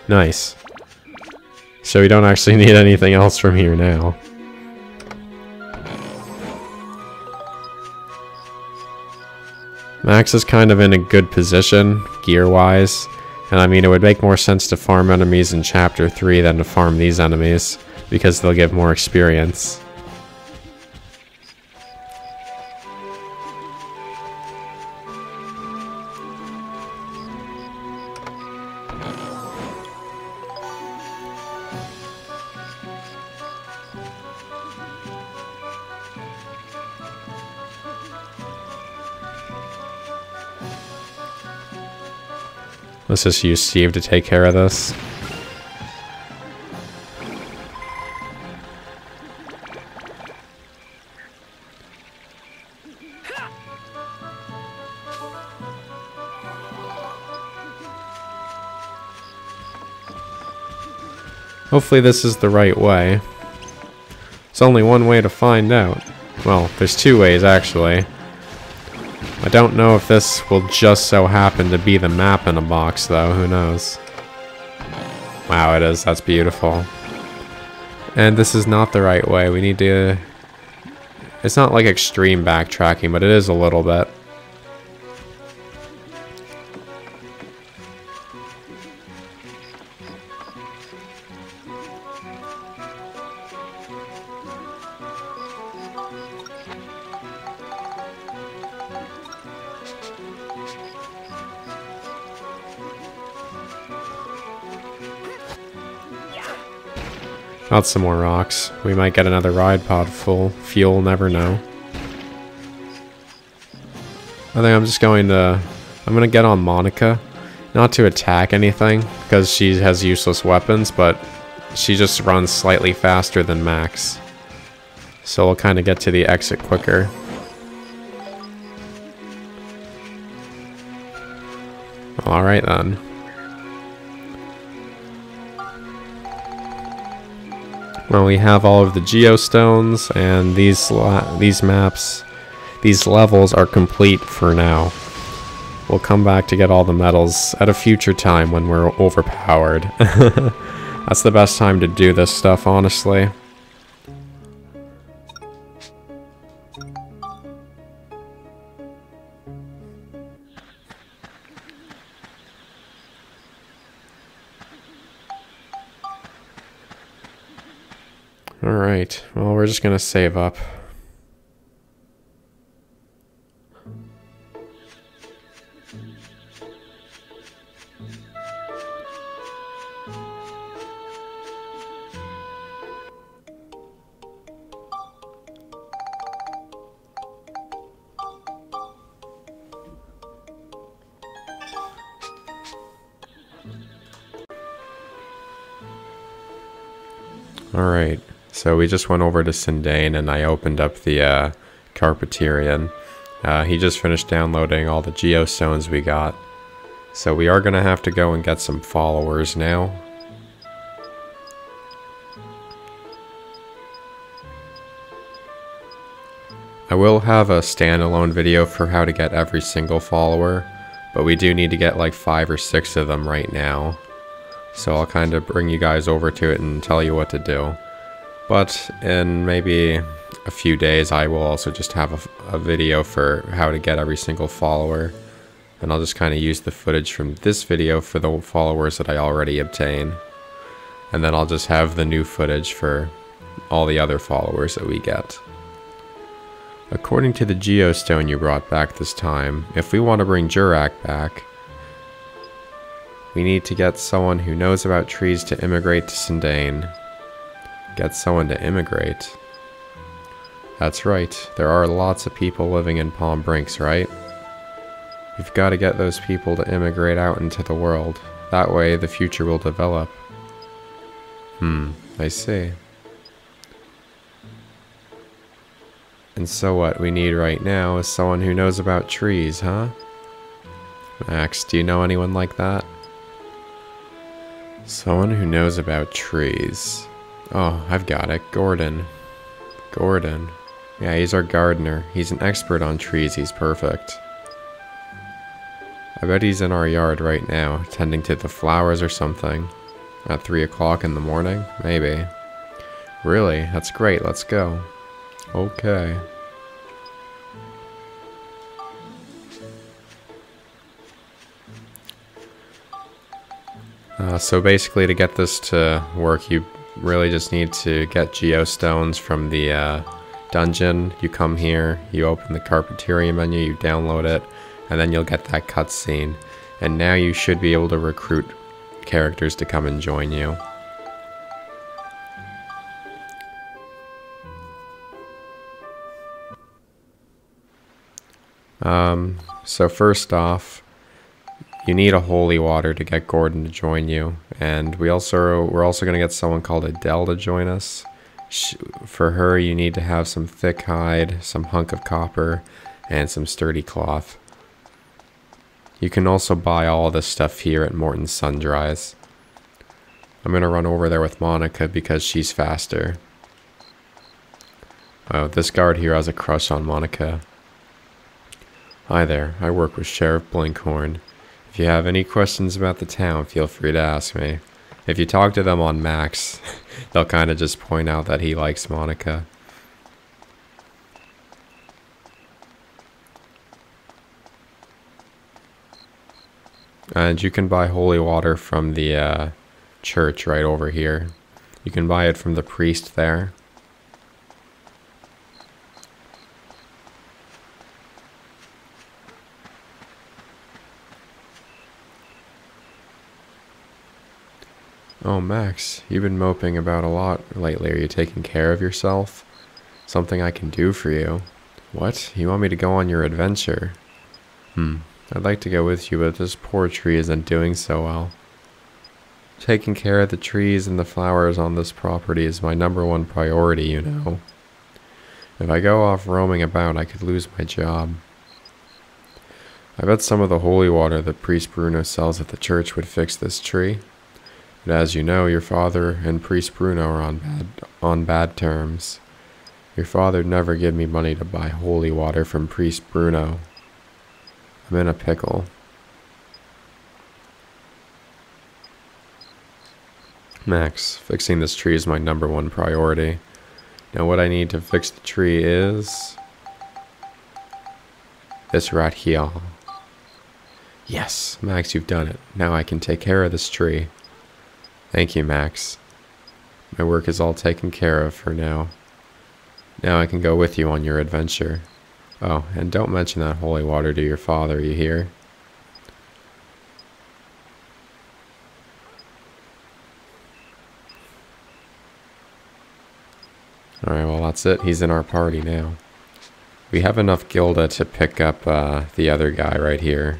Nice. So we don't actually need anything else from here now. Max is kind of in a good position, gear-wise. And I mean, it would make more sense to farm enemies in Chapter 3 than to farm these enemies, because they'll give more experience. Let's just use Steve to take care of this. Hopefully this is the right way. It's only one way to find out. Well, there's two ways actually. I don't know if this will just so happen to be the map in a box though, who knows. Wow, it is, that's beautiful. And this is not the right way, we need to... It's not like extreme backtracking, but it is a little bit. Got some more rocks. We might get another ride pod full. Fuel, never know. I think I'm just going to... I'm going to get on Monica. Not to attack anything, because she has useless weapons, but she just runs slightly faster than Max. So we'll kind of get to the exit quicker. Alright then. Well, we have all of the geostones, and these these maps, these levels are complete for now. We'll come back to get all the medals at a future time when we're overpowered. That's the best time to do this stuff, honestly. Alright, well we're just gonna save up. So we just went over to Sindain and I opened up the uh, Carpenterian. Uh, he just finished downloading all the geostones we got. So we are going to have to go and get some followers now. I will have a standalone video for how to get every single follower, but we do need to get like five or six of them right now. So I'll kind of bring you guys over to it and tell you what to do. But in maybe a few days, I will also just have a, a video for how to get every single follower. And I'll just kind of use the footage from this video for the followers that I already obtain. And then I'll just have the new footage for all the other followers that we get. According to the geostone you brought back this time, if we want to bring Jurak back, we need to get someone who knows about trees to immigrate to Sindain. Get someone to immigrate. That's right, there are lots of people living in Palm Brinks, right? We've got to get those people to immigrate out into the world. That way the future will develop. Hmm, I see. And so what we need right now is someone who knows about trees, huh? Max, do you know anyone like that? Someone who knows about trees. Oh, I've got it. Gordon. Gordon. Yeah, he's our gardener. He's an expert on trees. He's perfect. I bet he's in our yard right now, tending to the flowers or something. At 3 o'clock in the morning? Maybe. Really? That's great. Let's go. Okay. Uh, so basically to get this to work, you really just need to get geostones from the uh, dungeon. You come here, you open the Carpenterian menu, you download it, and then you'll get that cutscene. And now you should be able to recruit characters to come and join you. Um, so first off, you need a holy water to get Gordon to join you, and we also we're also gonna get someone called Adele to join us. She, for her, you need to have some thick hide, some hunk of copper, and some sturdy cloth. You can also buy all this stuff here at Morton's Sundries. I'm gonna run over there with Monica because she's faster. Oh, this guard here has a crush on Monica. Hi there, I work with Sheriff Blinkhorn. If you have any questions about the town, feel free to ask me. If you talk to them on Max, they'll kind of just point out that he likes Monica. And you can buy holy water from the uh, church right over here. You can buy it from the priest there. Oh, Max, you've been moping about a lot lately. Are you taking care of yourself? Something I can do for you. What? You want me to go on your adventure? Hmm. I'd like to go with you, but this poor tree isn't doing so well. Taking care of the trees and the flowers on this property is my number one priority, you know. If I go off roaming about, I could lose my job. I bet some of the holy water that Priest Bruno sells at the church would fix this tree. But as you know, your father and Priest Bruno are on bad, on bad terms. Your father'd never give me money to buy holy water from Priest Bruno. I'm in a pickle. Max, fixing this tree is my number one priority. Now what I need to fix the tree is... This right here. Yes, Max, you've done it. Now I can take care of this tree. Thank you, Max. My work is all taken care of for now. Now I can go with you on your adventure. Oh, and don't mention that holy water to your father, you hear? Alright, well that's it. He's in our party now. We have enough Gilda to pick up uh, the other guy right here.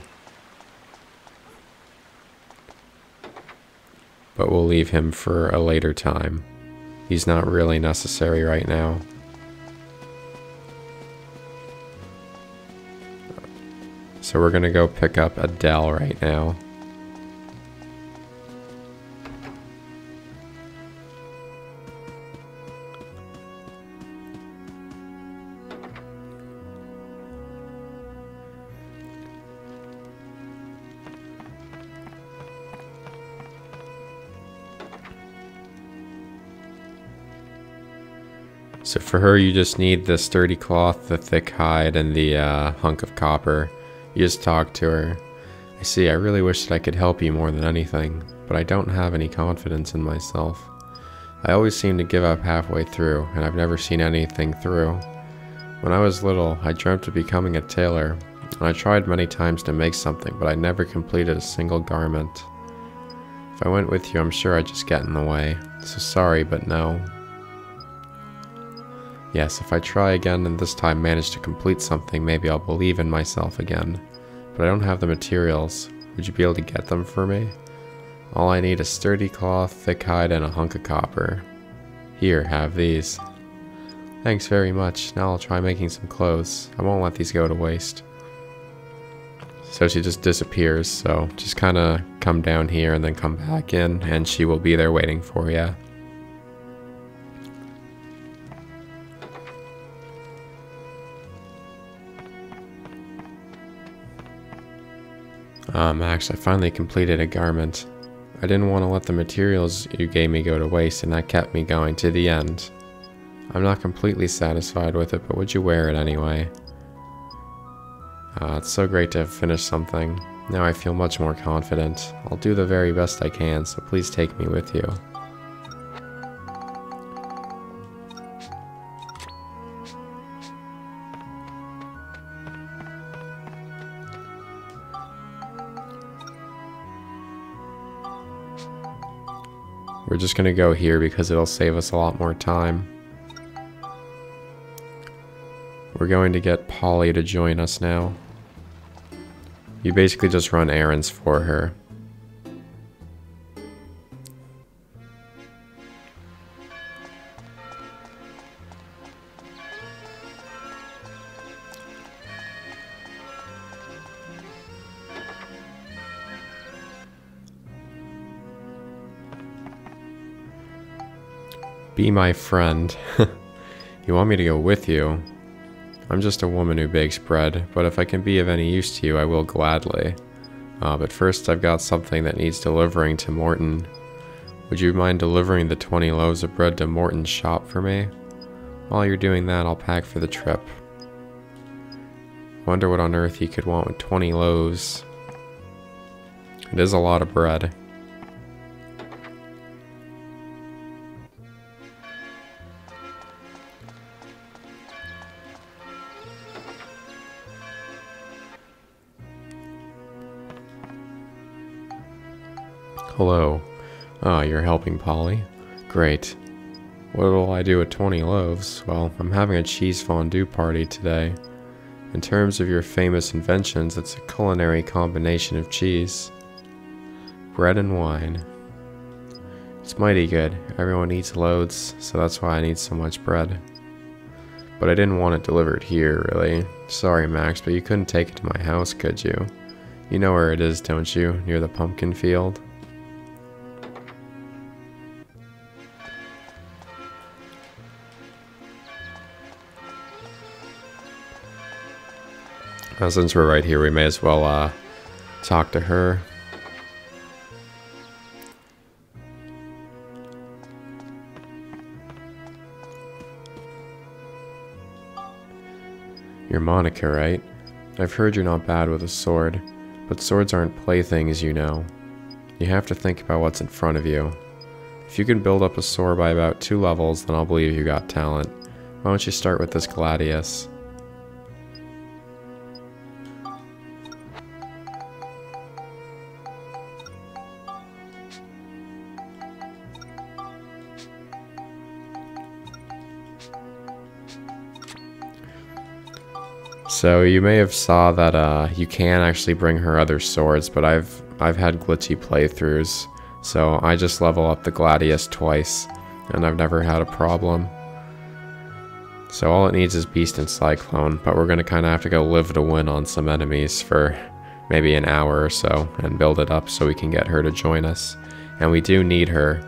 But we'll leave him for a later time. He's not really necessary right now. So we're gonna go pick up Adele right now. So for her, you just need the sturdy cloth, the thick hide, and the uh, hunk of copper. You just talk to her. I see, I really wish that I could help you more than anything, but I don't have any confidence in myself. I always seem to give up halfway through, and I've never seen anything through. When I was little, I dreamt of becoming a tailor, and I tried many times to make something, but I never completed a single garment. If I went with you, I'm sure I'd just get in the way. So sorry, but no. Yes, if I try again and this time manage to complete something, maybe I'll believe in myself again. But I don't have the materials. Would you be able to get them for me? All I need is sturdy cloth, thick hide, and a hunk of copper. Here, have these. Thanks very much. Now I'll try making some clothes. I won't let these go to waste. So she just disappears, so just kind of come down here and then come back in, and she will be there waiting for you. Ah, Max, I finally completed a garment. I didn't want to let the materials you gave me go to waste, and that kept me going to the end. I'm not completely satisfied with it, but would you wear it anyway? Uh, it's so great to have finished something. Now I feel much more confident. I'll do the very best I can, so please take me with you. We're just gonna go here because it'll save us a lot more time. We're going to get Polly to join us now. You basically just run errands for her. Be my friend. you want me to go with you? I'm just a woman who bakes bread, but if I can be of any use to you, I will gladly. Uh, but first, I've got something that needs delivering to Morton. Would you mind delivering the 20 loaves of bread to Morton's shop for me? While you're doing that, I'll pack for the trip. Wonder what on earth he could want with 20 loaves. It is a lot of bread. You're helping Polly? Great. What will I do with 20 loaves? Well, I'm having a cheese fondue party today. In terms of your famous inventions, it's a culinary combination of cheese, bread, and wine. It's mighty good. Everyone eats loads, so that's why I need so much bread. But I didn't want it delivered here, really. Sorry, Max, but you couldn't take it to my house, could you? You know where it is, don't you? Near the pumpkin field? Now, since we're right here, we may as well uh, talk to her. You're Monica, right? I've heard you're not bad with a sword, but swords aren't playthings, you know. You have to think about what's in front of you. If you can build up a sword by about two levels, then I'll believe you got talent. Why don't you start with this Gladius? So you may have saw that uh, you can actually bring her other swords, but I've I've had glitchy playthroughs, so I just level up the Gladius twice, and I've never had a problem. So all it needs is Beast and Cyclone, but we're gonna kind of have to go live to win on some enemies for maybe an hour or so, and build it up so we can get her to join us. And we do need her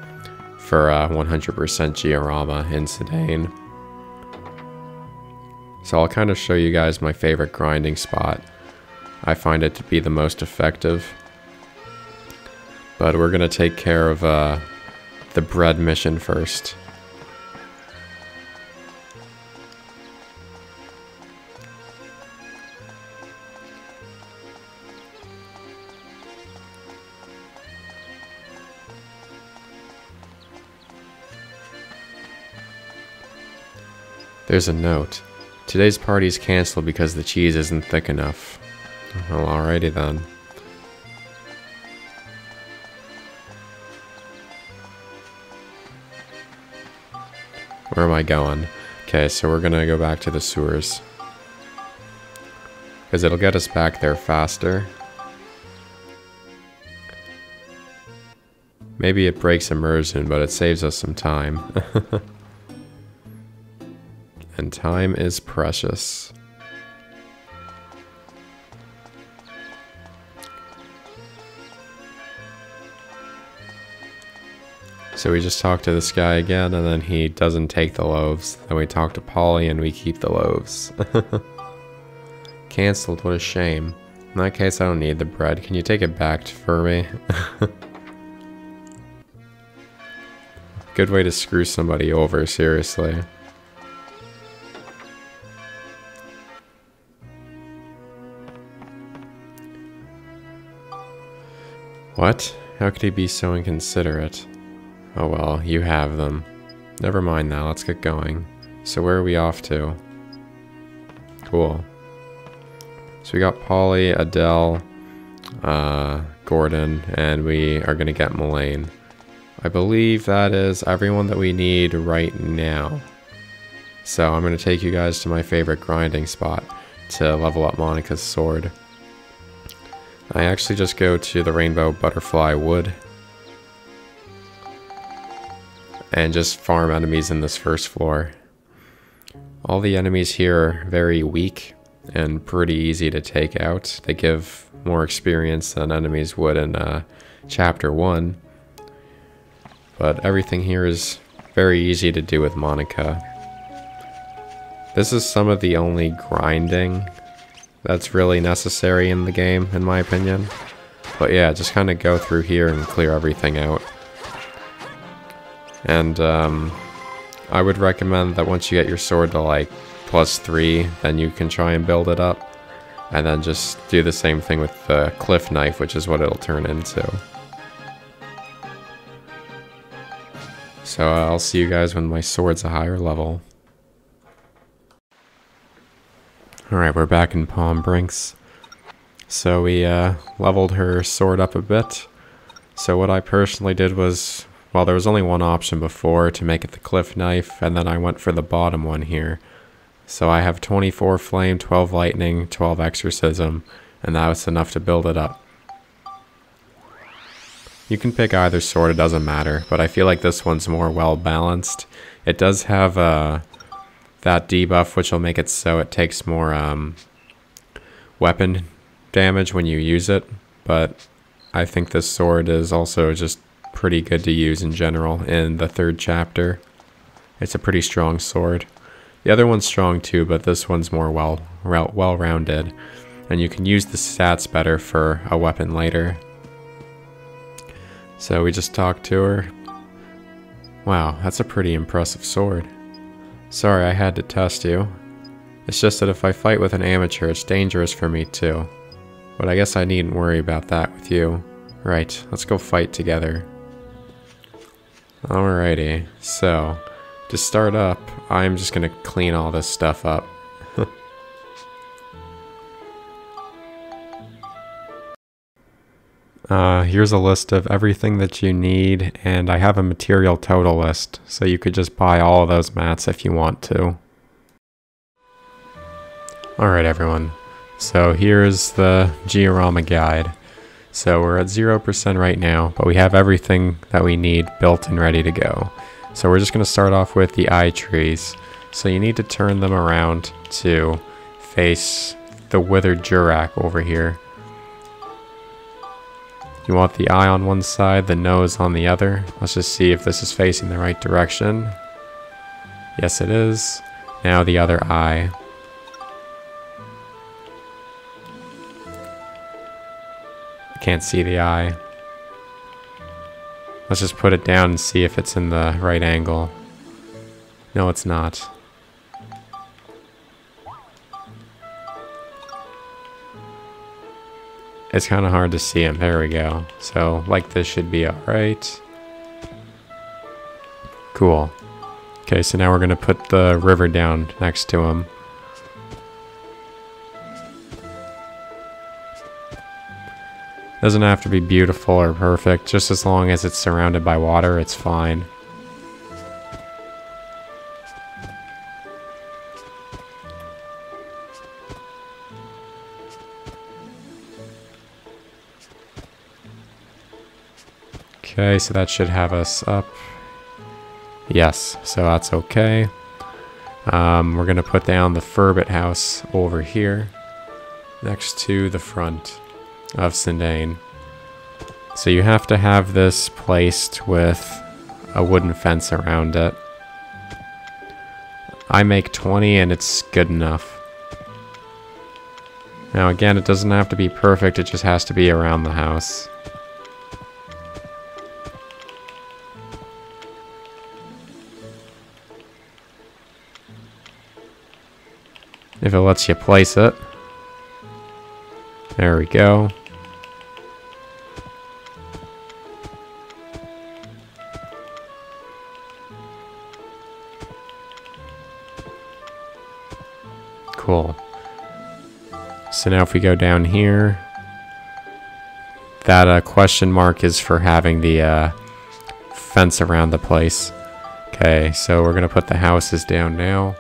for 100% uh, Georama in Sindain. So I'll kind of show you guys my favorite grinding spot. I find it to be the most effective. But we're going to take care of uh, the bread mission first. There's a note. Today's party is canceled because the cheese isn't thick enough. Well, alrighty then. Where am I going? Okay, so we're gonna go back to the sewers. Because it'll get us back there faster. Maybe it breaks immersion, but it saves us some time. and time is precious. So we just talk to this guy again, and then he doesn't take the loaves. Then we talk to Polly, and we keep the loaves. Cancelled, what a shame. In that case, I don't need the bread. Can you take it back for me? Good way to screw somebody over, seriously. What? How could he be so inconsiderate? Oh well, you have them. Never mind that, let's get going. So where are we off to? Cool. So we got Polly, Adele, uh, Gordon, and we are going to get Mullane. I believe that is everyone that we need right now. So I'm going to take you guys to my favorite grinding spot to level up Monica's sword. I actually just go to the Rainbow Butterfly Wood and just farm enemies in this first floor. All the enemies here are very weak and pretty easy to take out. They give more experience than enemies would in uh, Chapter 1. But everything here is very easy to do with Monica. This is some of the only grinding that's really necessary in the game, in my opinion. But yeah, just kind of go through here and clear everything out. And um, I would recommend that once you get your sword to like plus 3, then you can try and build it up. And then just do the same thing with the cliff knife, which is what it'll turn into. So I'll see you guys when my sword's a higher level. Alright, we're back in Palm Brinks. So we uh, leveled her sword up a bit. So what I personally did was, well there was only one option before to make it the cliff knife, and then I went for the bottom one here. So I have 24 flame, 12 lightning, 12 exorcism, and that was enough to build it up. You can pick either sword, it doesn't matter, but I feel like this one's more well balanced. It does have uh, that debuff, which will make it so it takes more um, weapon damage when you use it, but I think this sword is also just pretty good to use in general in the third chapter. It's a pretty strong sword. The other one's strong too, but this one's more well well rounded, and you can use the stats better for a weapon later. So we just talked to her. Wow, that's a pretty impressive sword. Sorry I had to test you. It's just that if I fight with an amateur, it's dangerous for me too. But I guess I needn't worry about that with you. Right, let's go fight together. Alrighty, so to start up, I'm just gonna clean all this stuff up. Uh, here's a list of everything that you need, and I have a material total list, so you could just buy all of those mats if you want to. Alright everyone, so here's the Georama guide. So we're at 0% right now, but we have everything that we need built and ready to go. So we're just going to start off with the eye trees. So you need to turn them around to face the withered Jurak over here. You want the eye on one side, the nose on the other. Let's just see if this is facing the right direction. Yes, it is. Now the other eye. Can't see the eye. Let's just put it down and see if it's in the right angle. No, it's not. It's kind of hard to see him. There we go. So, like this should be alright. Cool. Okay, so now we're going to put the river down next to him. Doesn't have to be beautiful or perfect, just as long as it's surrounded by water, it's fine. Okay, so that should have us up. Yes, so that's okay. Um, we're going to put down the Furbit house over here next to the front of Sindain. So you have to have this placed with a wooden fence around it. I make 20 and it's good enough. Now again, it doesn't have to be perfect, it just has to be around the house. If it lets you place it. There we go. Cool. So now if we go down here, that uh, question mark is for having the uh, fence around the place. Okay, so we're going to put the houses down now.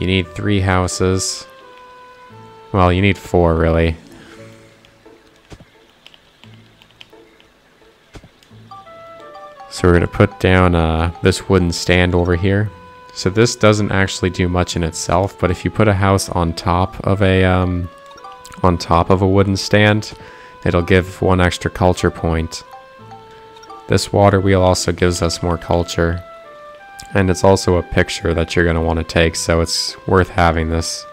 You need three houses. Well, you need four, really. So we're going to put down uh, this wooden stand over here. So this doesn't actually do much in itself, but if you put a house on top of a um, on top of a wooden stand, it'll give one extra culture point. This water wheel also gives us more culture. And it's also a picture that you're going to want to take, so it's worth having this.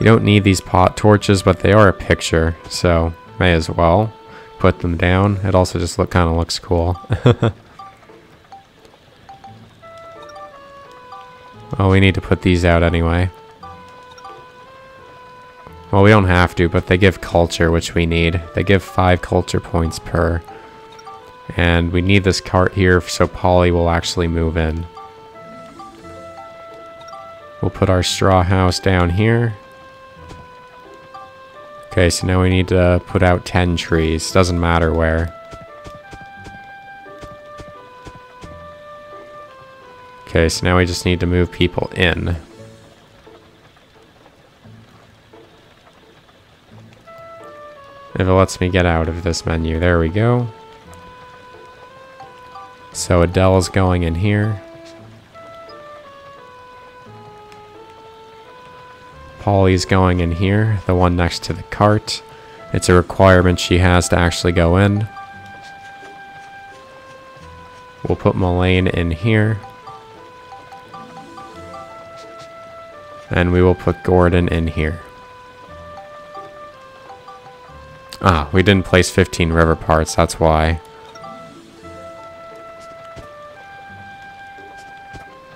You don't need these pot torches, but they are a picture, so may as well put them down. It also just look kind of looks cool. well, we need to put these out anyway. Well, we don't have to, but they give culture, which we need. They give five culture points per. And we need this cart here so Polly will actually move in. We'll put our straw house down here. Okay, so now we need to put out 10 trees. Doesn't matter where. Okay, so now we just need to move people in. If it lets me get out of this menu. There we go. So Adele's going in here. Polly's going in here, the one next to the cart. It's a requirement she has to actually go in. We'll put Mullane in here. And we will put Gordon in here. Ah, we didn't place 15 river parts, that's why.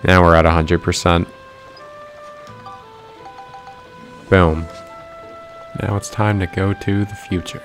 Now we're at 100%. Boom. Now it's time to go to the future.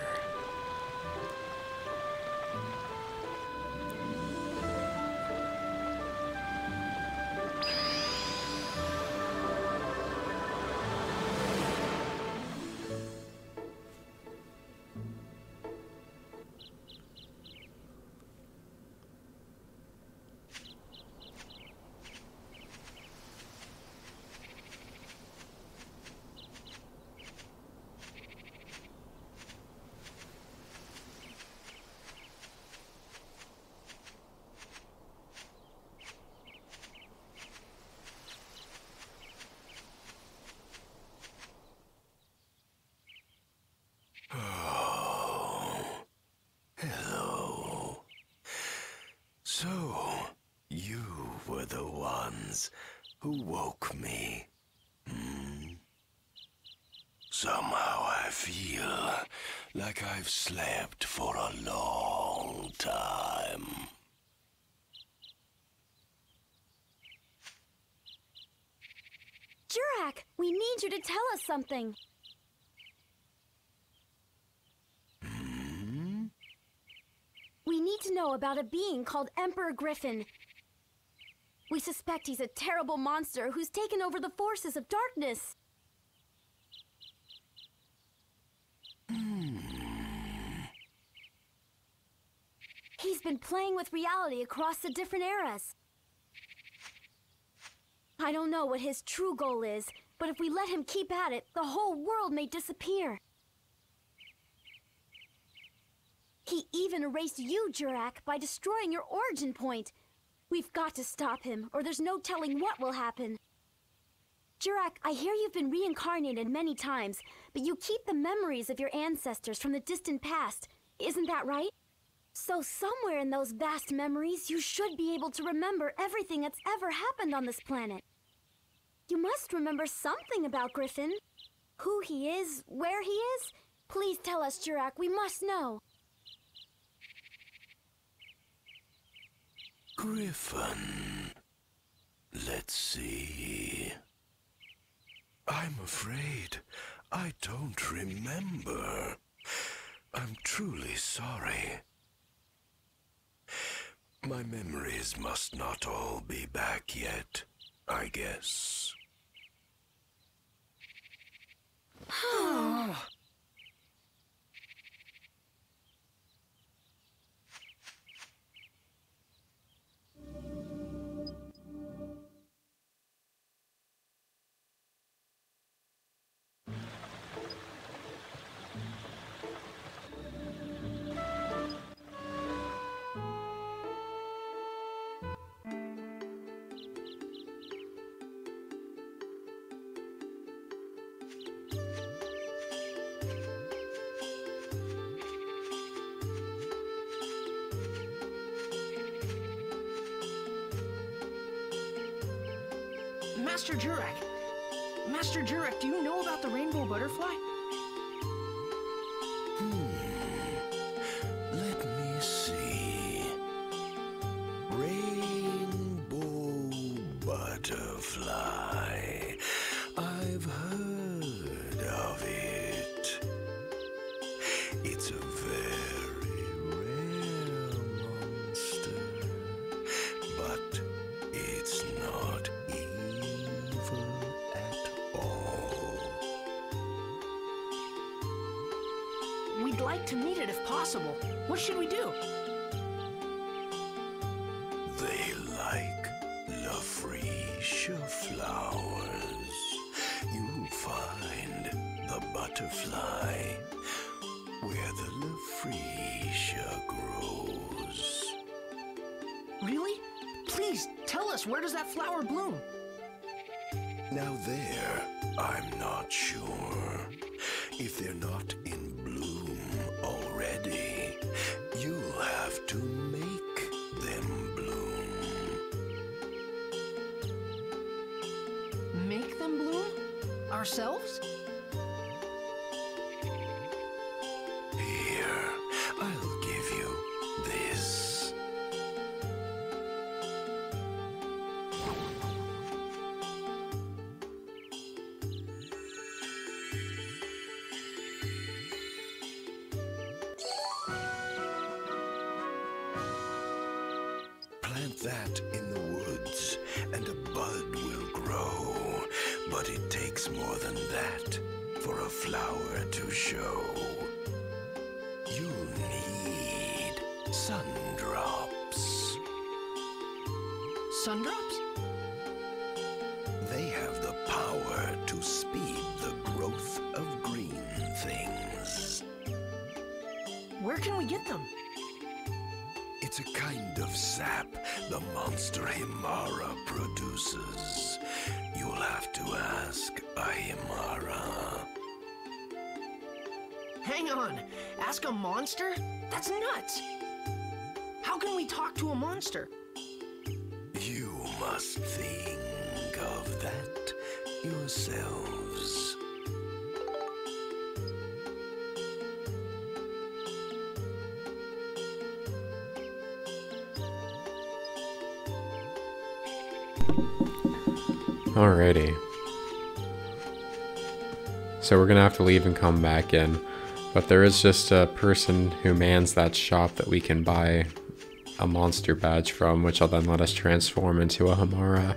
Griffon. We suspect he's a terrible monster who's taken over the forces of darkness. He's been playing with reality across the different eras. I don't know what his true goal is, but if we let him keep at it, the whole world may disappear. He even erased you, Jurak, by destroying your origin point. We've got to stop him, or there's no telling what will happen. Jurak, I hear you've been reincarnated many times, but you keep the memories of your ancestors from the distant past. Isn't that right? So somewhere in those vast memories, you should be able to remember everything that's ever happened on this planet. You must remember something about Griffon. Who he is, where he is. Please tell us, Jurak. We must know. Griffon. Let's see. I'm afraid I don't remember. I'm truly sorry. My memories must not all be back yet, I guess. Master Jurak! Master Jurak, do you know about the rainbow butterfly? To meet it if possible. What should we do? They like Lafrescia flowers. You'll find the butterfly where the Lafrescia grows. Really? Please, tell us, where does that flower bloom? Ourselves? Here, I'll give you this. Plant that in the woods, and a bud will grow. But it takes more flower to show. You need sun drops. Sundrops? Hang on. Ask a monster? That's nuts. How can we talk to a monster? You must think of that yourselves. Alrighty. So we're gonna have to leave and come back in. But there is just a person who mans that shop that we can buy a monster badge from, which will then let us transform into a Hamara.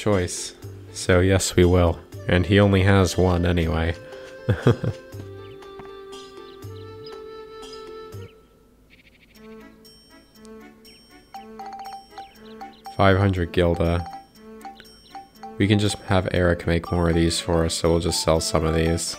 Choice. So yes, we will. And he only has one anyway. Five hundred gilda. We can just have Eric make more of these for us, so we'll just sell some of these.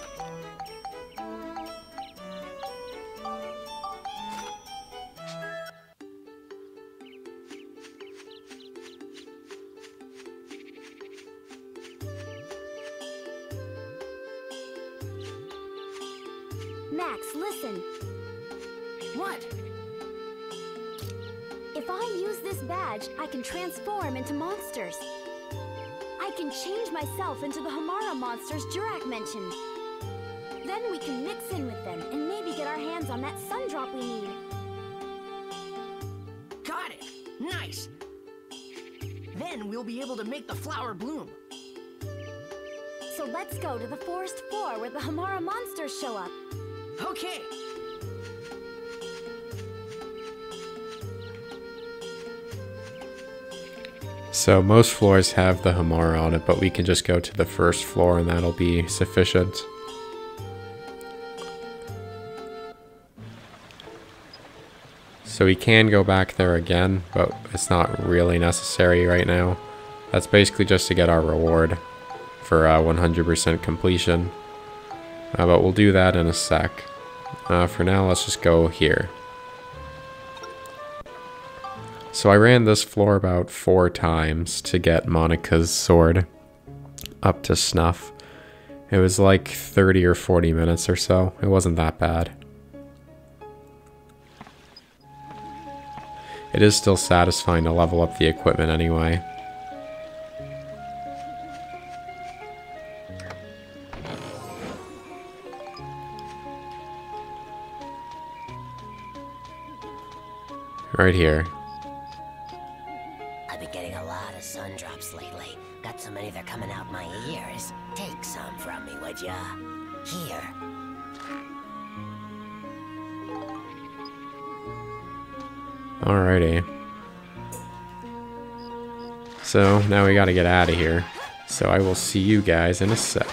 Most floors have the Hamara on it, but we can just go to the first floor and that'll be sufficient. So we can go back there again, but it's not really necessary right now. That's basically just to get our reward for 100% uh, completion. Uh, but we'll do that in a sec. Uh, for now, let's just go here. So I ran this floor about four times to get Monica's sword up to snuff. It was like 30 or 40 minutes or so. It wasn't that bad. It is still satisfying to level up the equipment anyway. Right here. Now we gotta get out of here. So I will see you guys in a sec.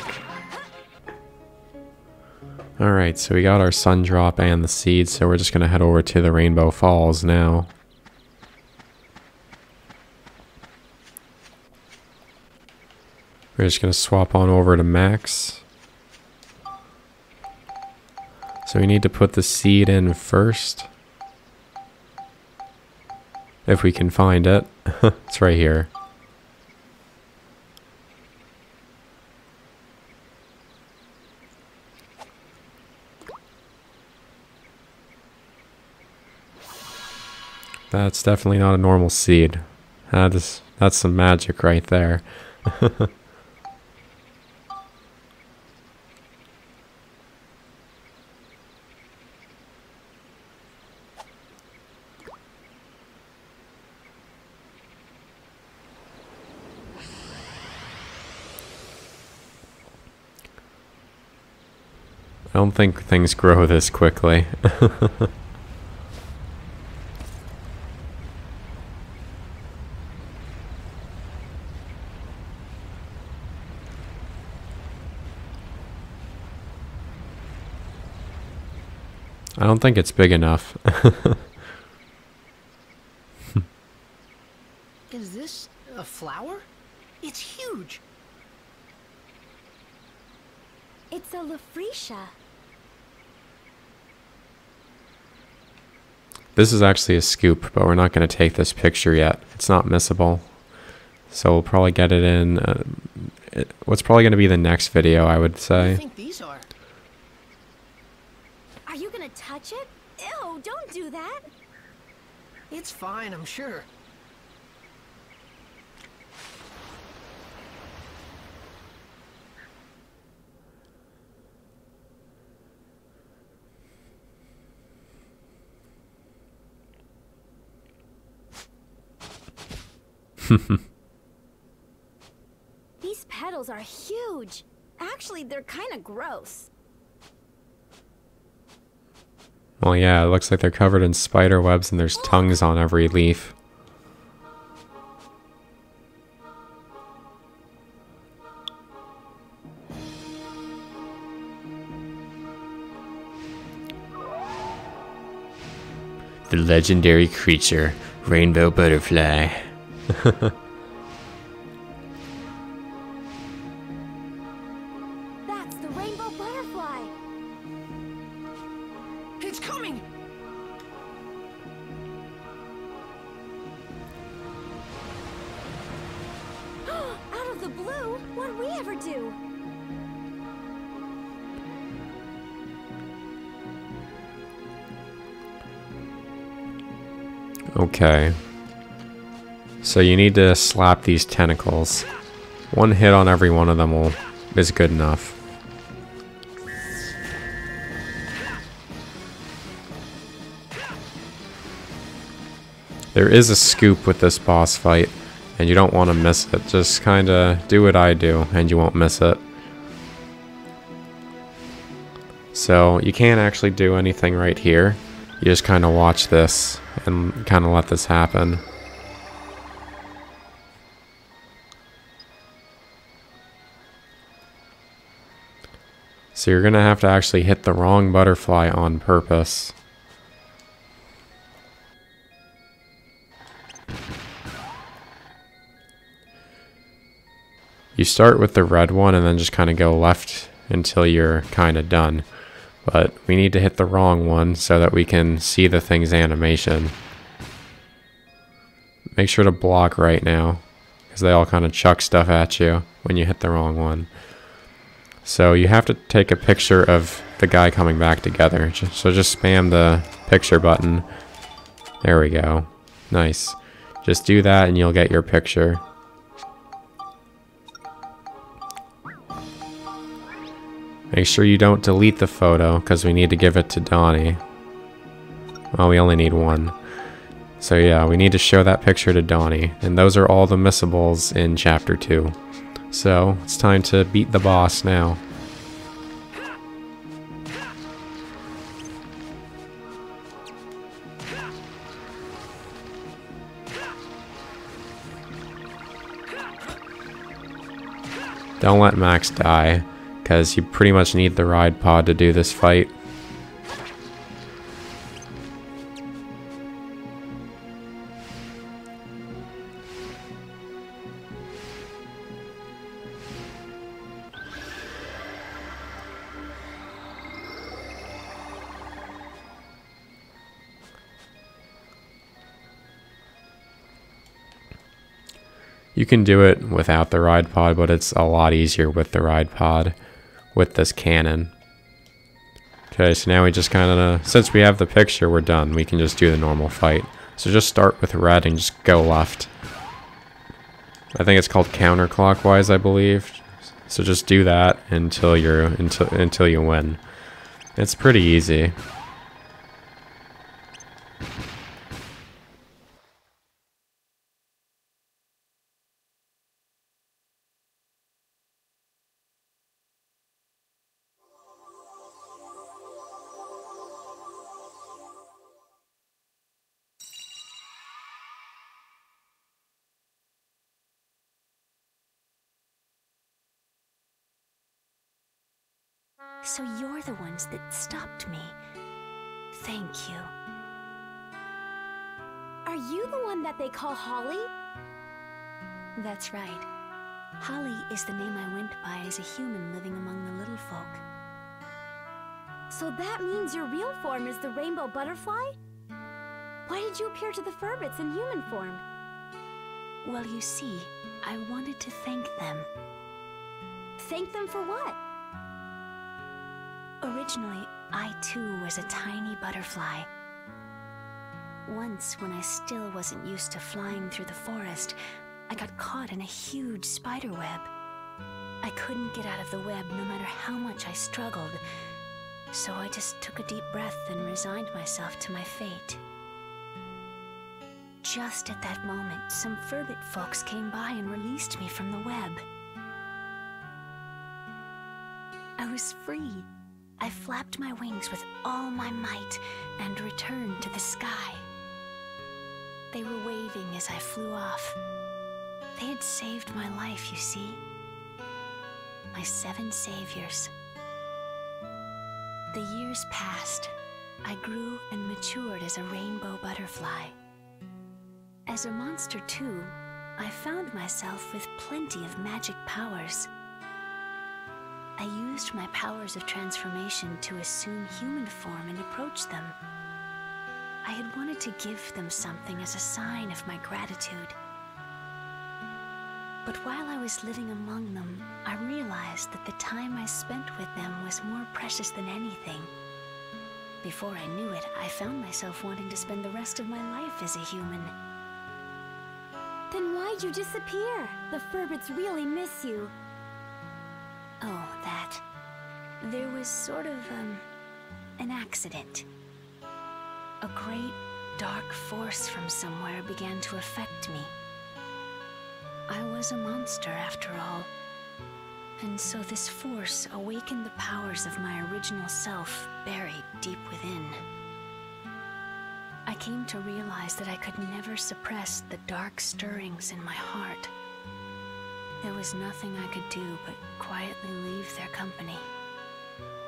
Alright, so we got our sun drop and the seeds, so we're just gonna head over to the Rainbow Falls now. We're just gonna swap on over to max. So we need to put the seed in first. If we can find it. it's right here. That's definitely not a normal seed. That is, that's some magic right there. I don't think things grow this quickly. I don't think it's big enough. Is this a flower? It's huge. It's a Lafrescia. This is actually a scoop, but we're not going to take this picture yet. It's not missable. So we'll probably get it in uh, it, what's probably going to be the next video, I would say. I think these are. Are you gonna touch it? Ew, don't do that. It's fine, I'm sure. These petals are huge. Actually, they're kind of gross. Well, yeah, it looks like they're covered in spider webs and there's tongues on every leaf. The legendary creature, Rainbow Butterfly. Okay. So you need to slap these tentacles. One hit on every one of them will is good enough. There is a scoop with this boss fight, and you don't want to miss it. Just kind of do what I do, and you won't miss it. So you can't actually do anything right here. You just kind of watch this and kind of let this happen. So you're going to have to actually hit the wrong butterfly on purpose. You start with the red one and then just kind of go left until you're kind of done. But we need to hit the wrong one so that we can see the thing's animation. Make sure to block right now because they all kind of chuck stuff at you when you hit the wrong one. So you have to take a picture of the guy coming back together. So just spam the picture button. There we go. Nice. Just do that and you'll get your picture. Make sure you don't delete the photo because we need to give it to Donnie. Well, we only need one. So yeah, we need to show that picture to Donnie. And those are all the missables in Chapter 2. So, it's time to beat the boss now. Don't let Max die because you pretty much need the ride pod to do this fight. You can do it without the ride pod, but it's a lot easier with the ride pod with this cannon. Okay, so now we just kind of, since we have the picture, we're done. We can just do the normal fight. So just start with red and just go left. I think it's called counterclockwise, I believe. So just do that until you're until until you win. It's pretty easy. You're the ones that stopped me. Thank you. Are you the one that they call Holly? That's right. Holly is the name I went by as a human living among the little folk. So that means your real form is the rainbow butterfly? Why did you appear to the Furbits in human form? Well, you see, I wanted to thank them. Thank them for what? Originally, I too was a tiny butterfly. Once, when I still wasn't used to flying through the forest, I got caught in a huge spider web. I couldn't get out of the web no matter how much I struggled, so I just took a deep breath and resigned myself to my fate. Just at that moment, some Furbit folks came by and released me from the web. I was free. I flapped my wings with all my might and returned to the sky. They were waving as I flew off. They had saved my life, you see. My seven saviors. The years passed. I grew and matured as a rainbow butterfly. As a monster, too, I found myself with plenty of magic powers. I used my powers of transformation to assume human form and approach them. I had wanted to give them something as a sign of my gratitude. But while I was living among them, I realized that the time I spent with them was more precious than anything. Before I knew it, I found myself wanting to spend the rest of my life as a human. Then why'd you disappear? The Furbits really miss you. Oh, that. There was sort of, um, an accident. A great, dark force from somewhere began to affect me. I was a monster after all. And so this force awakened the powers of my original self buried deep within. I came to realize that I could never suppress the dark stirrings in my heart. There was nothing I could do but quietly leave their company.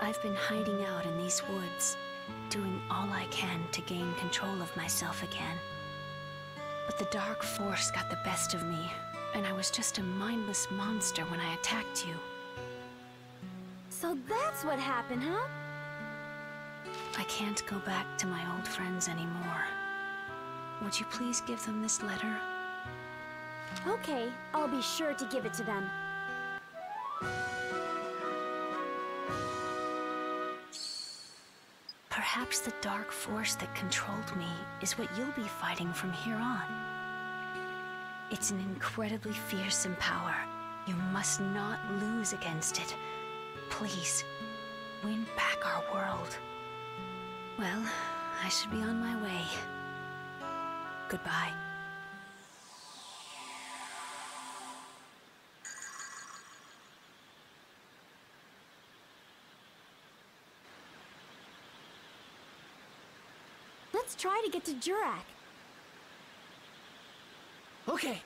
I've been hiding out in these woods, doing all I can to gain control of myself again. But the dark force got the best of me, and I was just a mindless monster when I attacked you. So that's what happened, huh? I can't go back to my old friends anymore. Would you please give them this letter? Okay, I'll be sure to give it to them. Perhaps the dark force that controlled me is what you'll be fighting from here on. It's an incredibly fearsome power. You must not lose against it. Please, win back our world. Well, I should be on my way. Goodbye. Try to get to Jurak. Okay.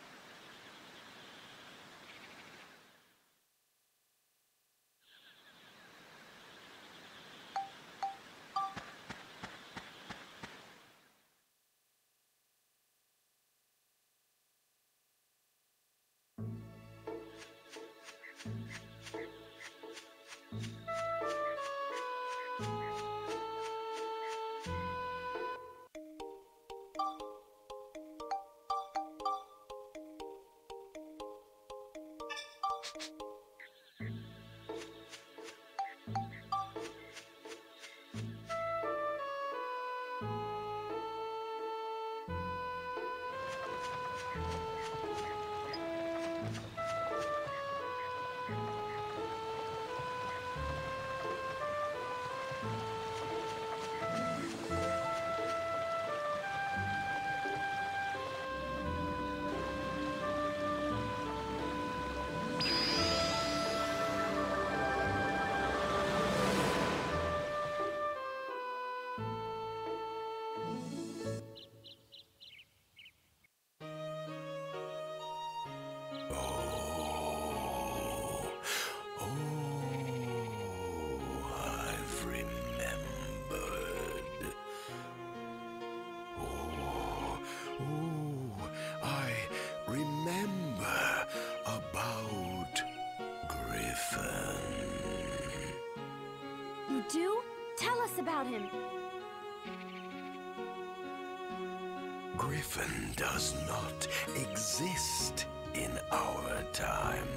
Does not exist in our time.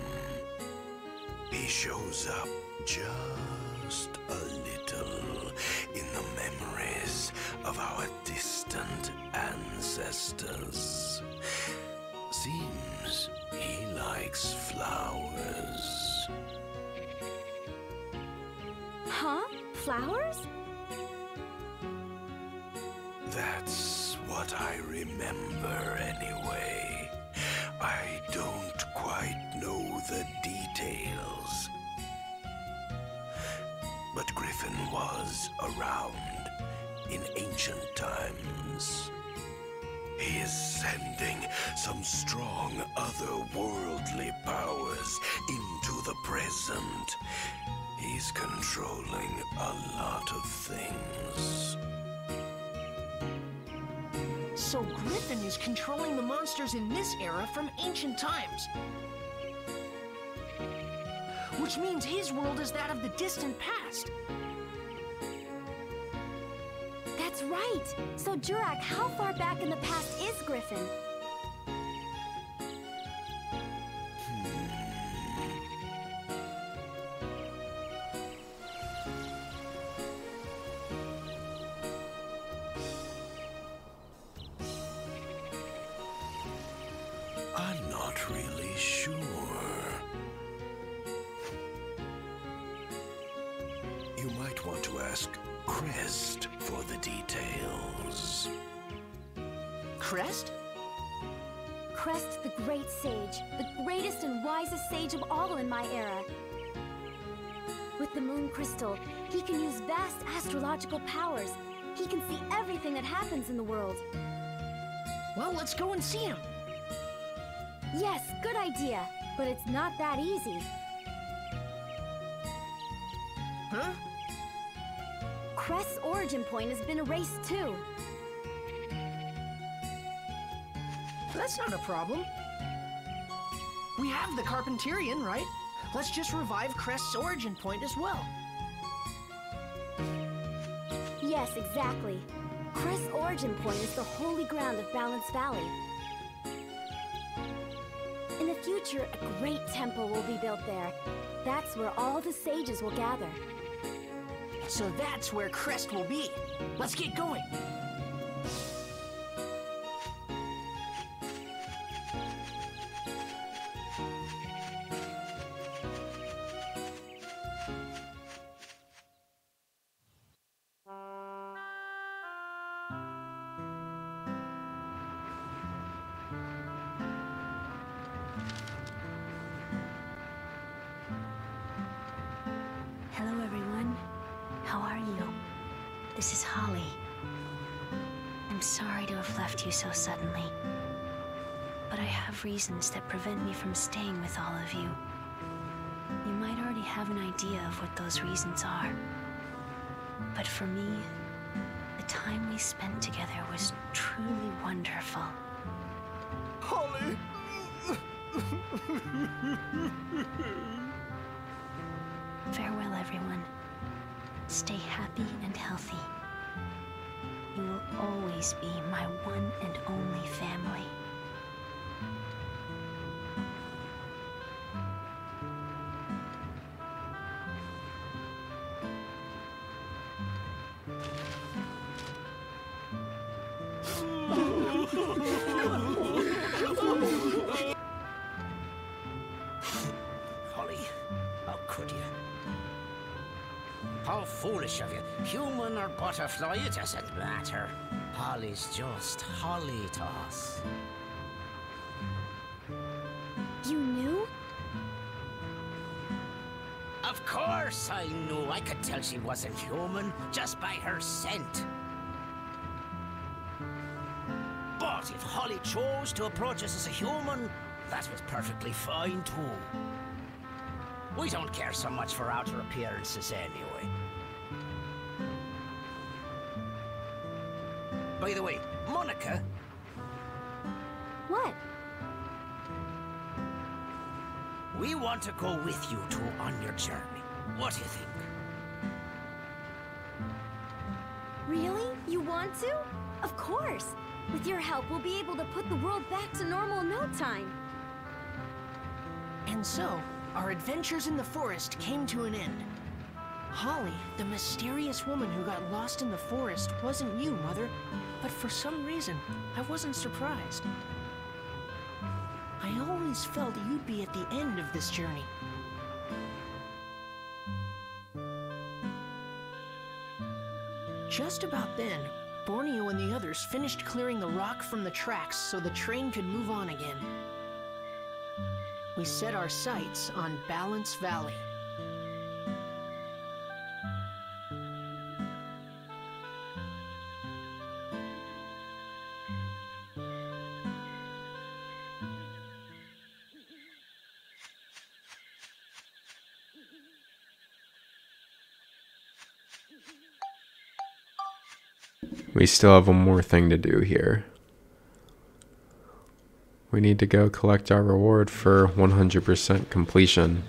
He shows up just a little in the memories of our distant ancestors. Seems he likes flowers. Huh? Flowers? Remember anyway. I don't quite know the details. But Griffon was around in ancient times. He is sending some strong otherworldly powers into the present. He's controlling a lot of things. So Griffon is controlling the monsters in this era from ancient times. Which means his world is that of the distant past. That's right. So, Jurak, how far back in the past is Griffon? Crest for the details. Crest? Crest the Great Sage, the greatest and wisest sage of all in my era. With the Moon Crystal, he can use vast astrological powers. He can see everything that happens in the world. Well, let's go and see him. Yes, good idea. But it's not that easy. Huh? Crest's origin point has been erased too. That's not a problem. We have the Carpenterian, right? Let's just revive Crest's origin point as well. Yes, exactly. Crest's origin point is the holy ground of Balance Valley. In the future, a great temple will be built there. That's where all the sages will gather. So that's where Crest will be. Let's get going. This is Holly. I'm sorry to have left you so suddenly, but I have reasons that prevent me from staying with all of you. You might already have an idea of what those reasons are, but for me, the time we spent together was truly wonderful. Holly! Farewell, everyone. Stay happy and healthy. You will always be my one and only family. It doesn't matter. Holly's just Holly to us. You knew? Of course I knew. I could tell she wasn't human just by her scent. But if Holly chose to approach us as a human, that was perfectly fine too. We don't care so much for outer appearances anyway. By the way, Monica, What? we want to go with you two on your journey. What do you think? Really? You want to? Of course. With your help, we'll be able to put the world back to normal in no time. And so, our adventures in the forest came to an end. Holly, the mysterious woman who got lost in the forest, wasn't you, Mother. But for some reason, I wasn't surprised. I always felt you'd be at the end of this journey. Just about then, Borneo and the others finished clearing the rock from the tracks so the train could move on again. We set our sights on Balance Valley. We still have one more thing to do here. We need to go collect our reward for 100% completion.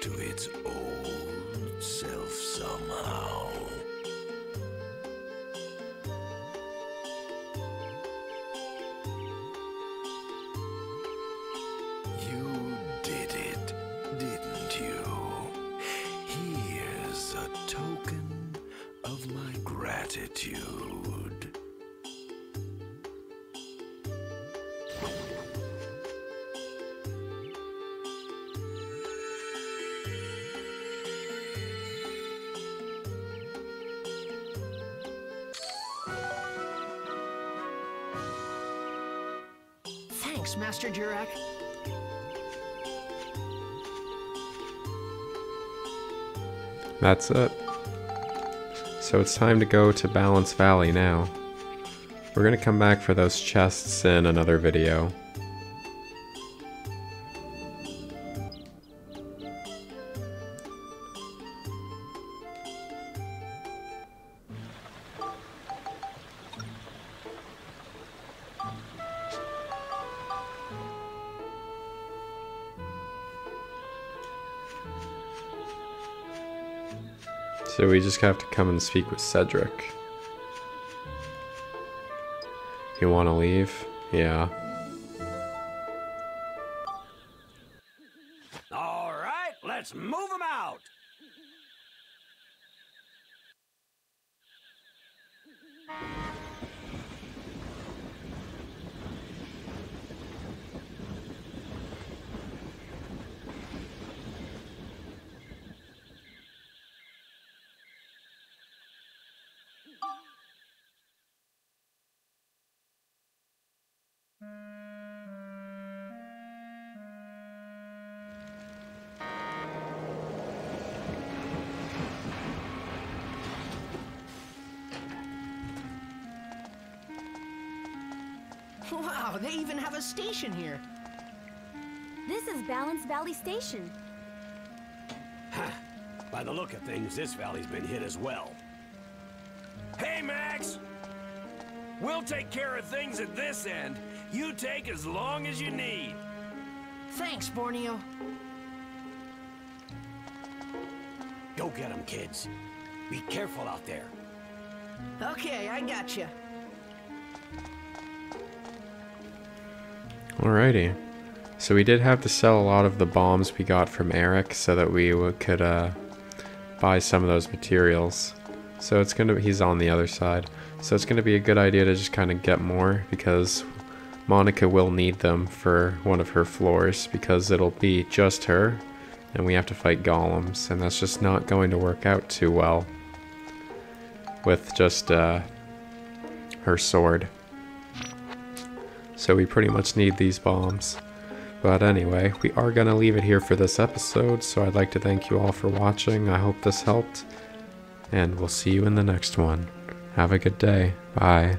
To its old self somehow. Master Jurak. That's it. So it's time to go to Balance Valley now. We're gonna come back for those chests in another video. We just have to come and speak with Cedric. You want to leave? Yeah. Balance Valley By the look of things, this valley's been hit as well. Hey, Max! We'll take care of things at this end. You take as long as you need. Thanks, Borneo. Go get them, kids. Be careful out there. Okay, I got gotcha. You. Alrighty. So we did have to sell a lot of the bombs we got from Eric so that we could uh, buy some of those materials. So it's gonna he's on the other side. So it's gonna be a good idea to just kind of get more because Monica will need them for one of her floors because it'll be just her and we have to fight golems and that's just not going to work out too well with just uh, her sword. So we pretty much need these bombs. But anyway, we are going to leave it here for this episode, so I'd like to thank you all for watching. I hope this helped, and we'll see you in the next one. Have a good day. Bye.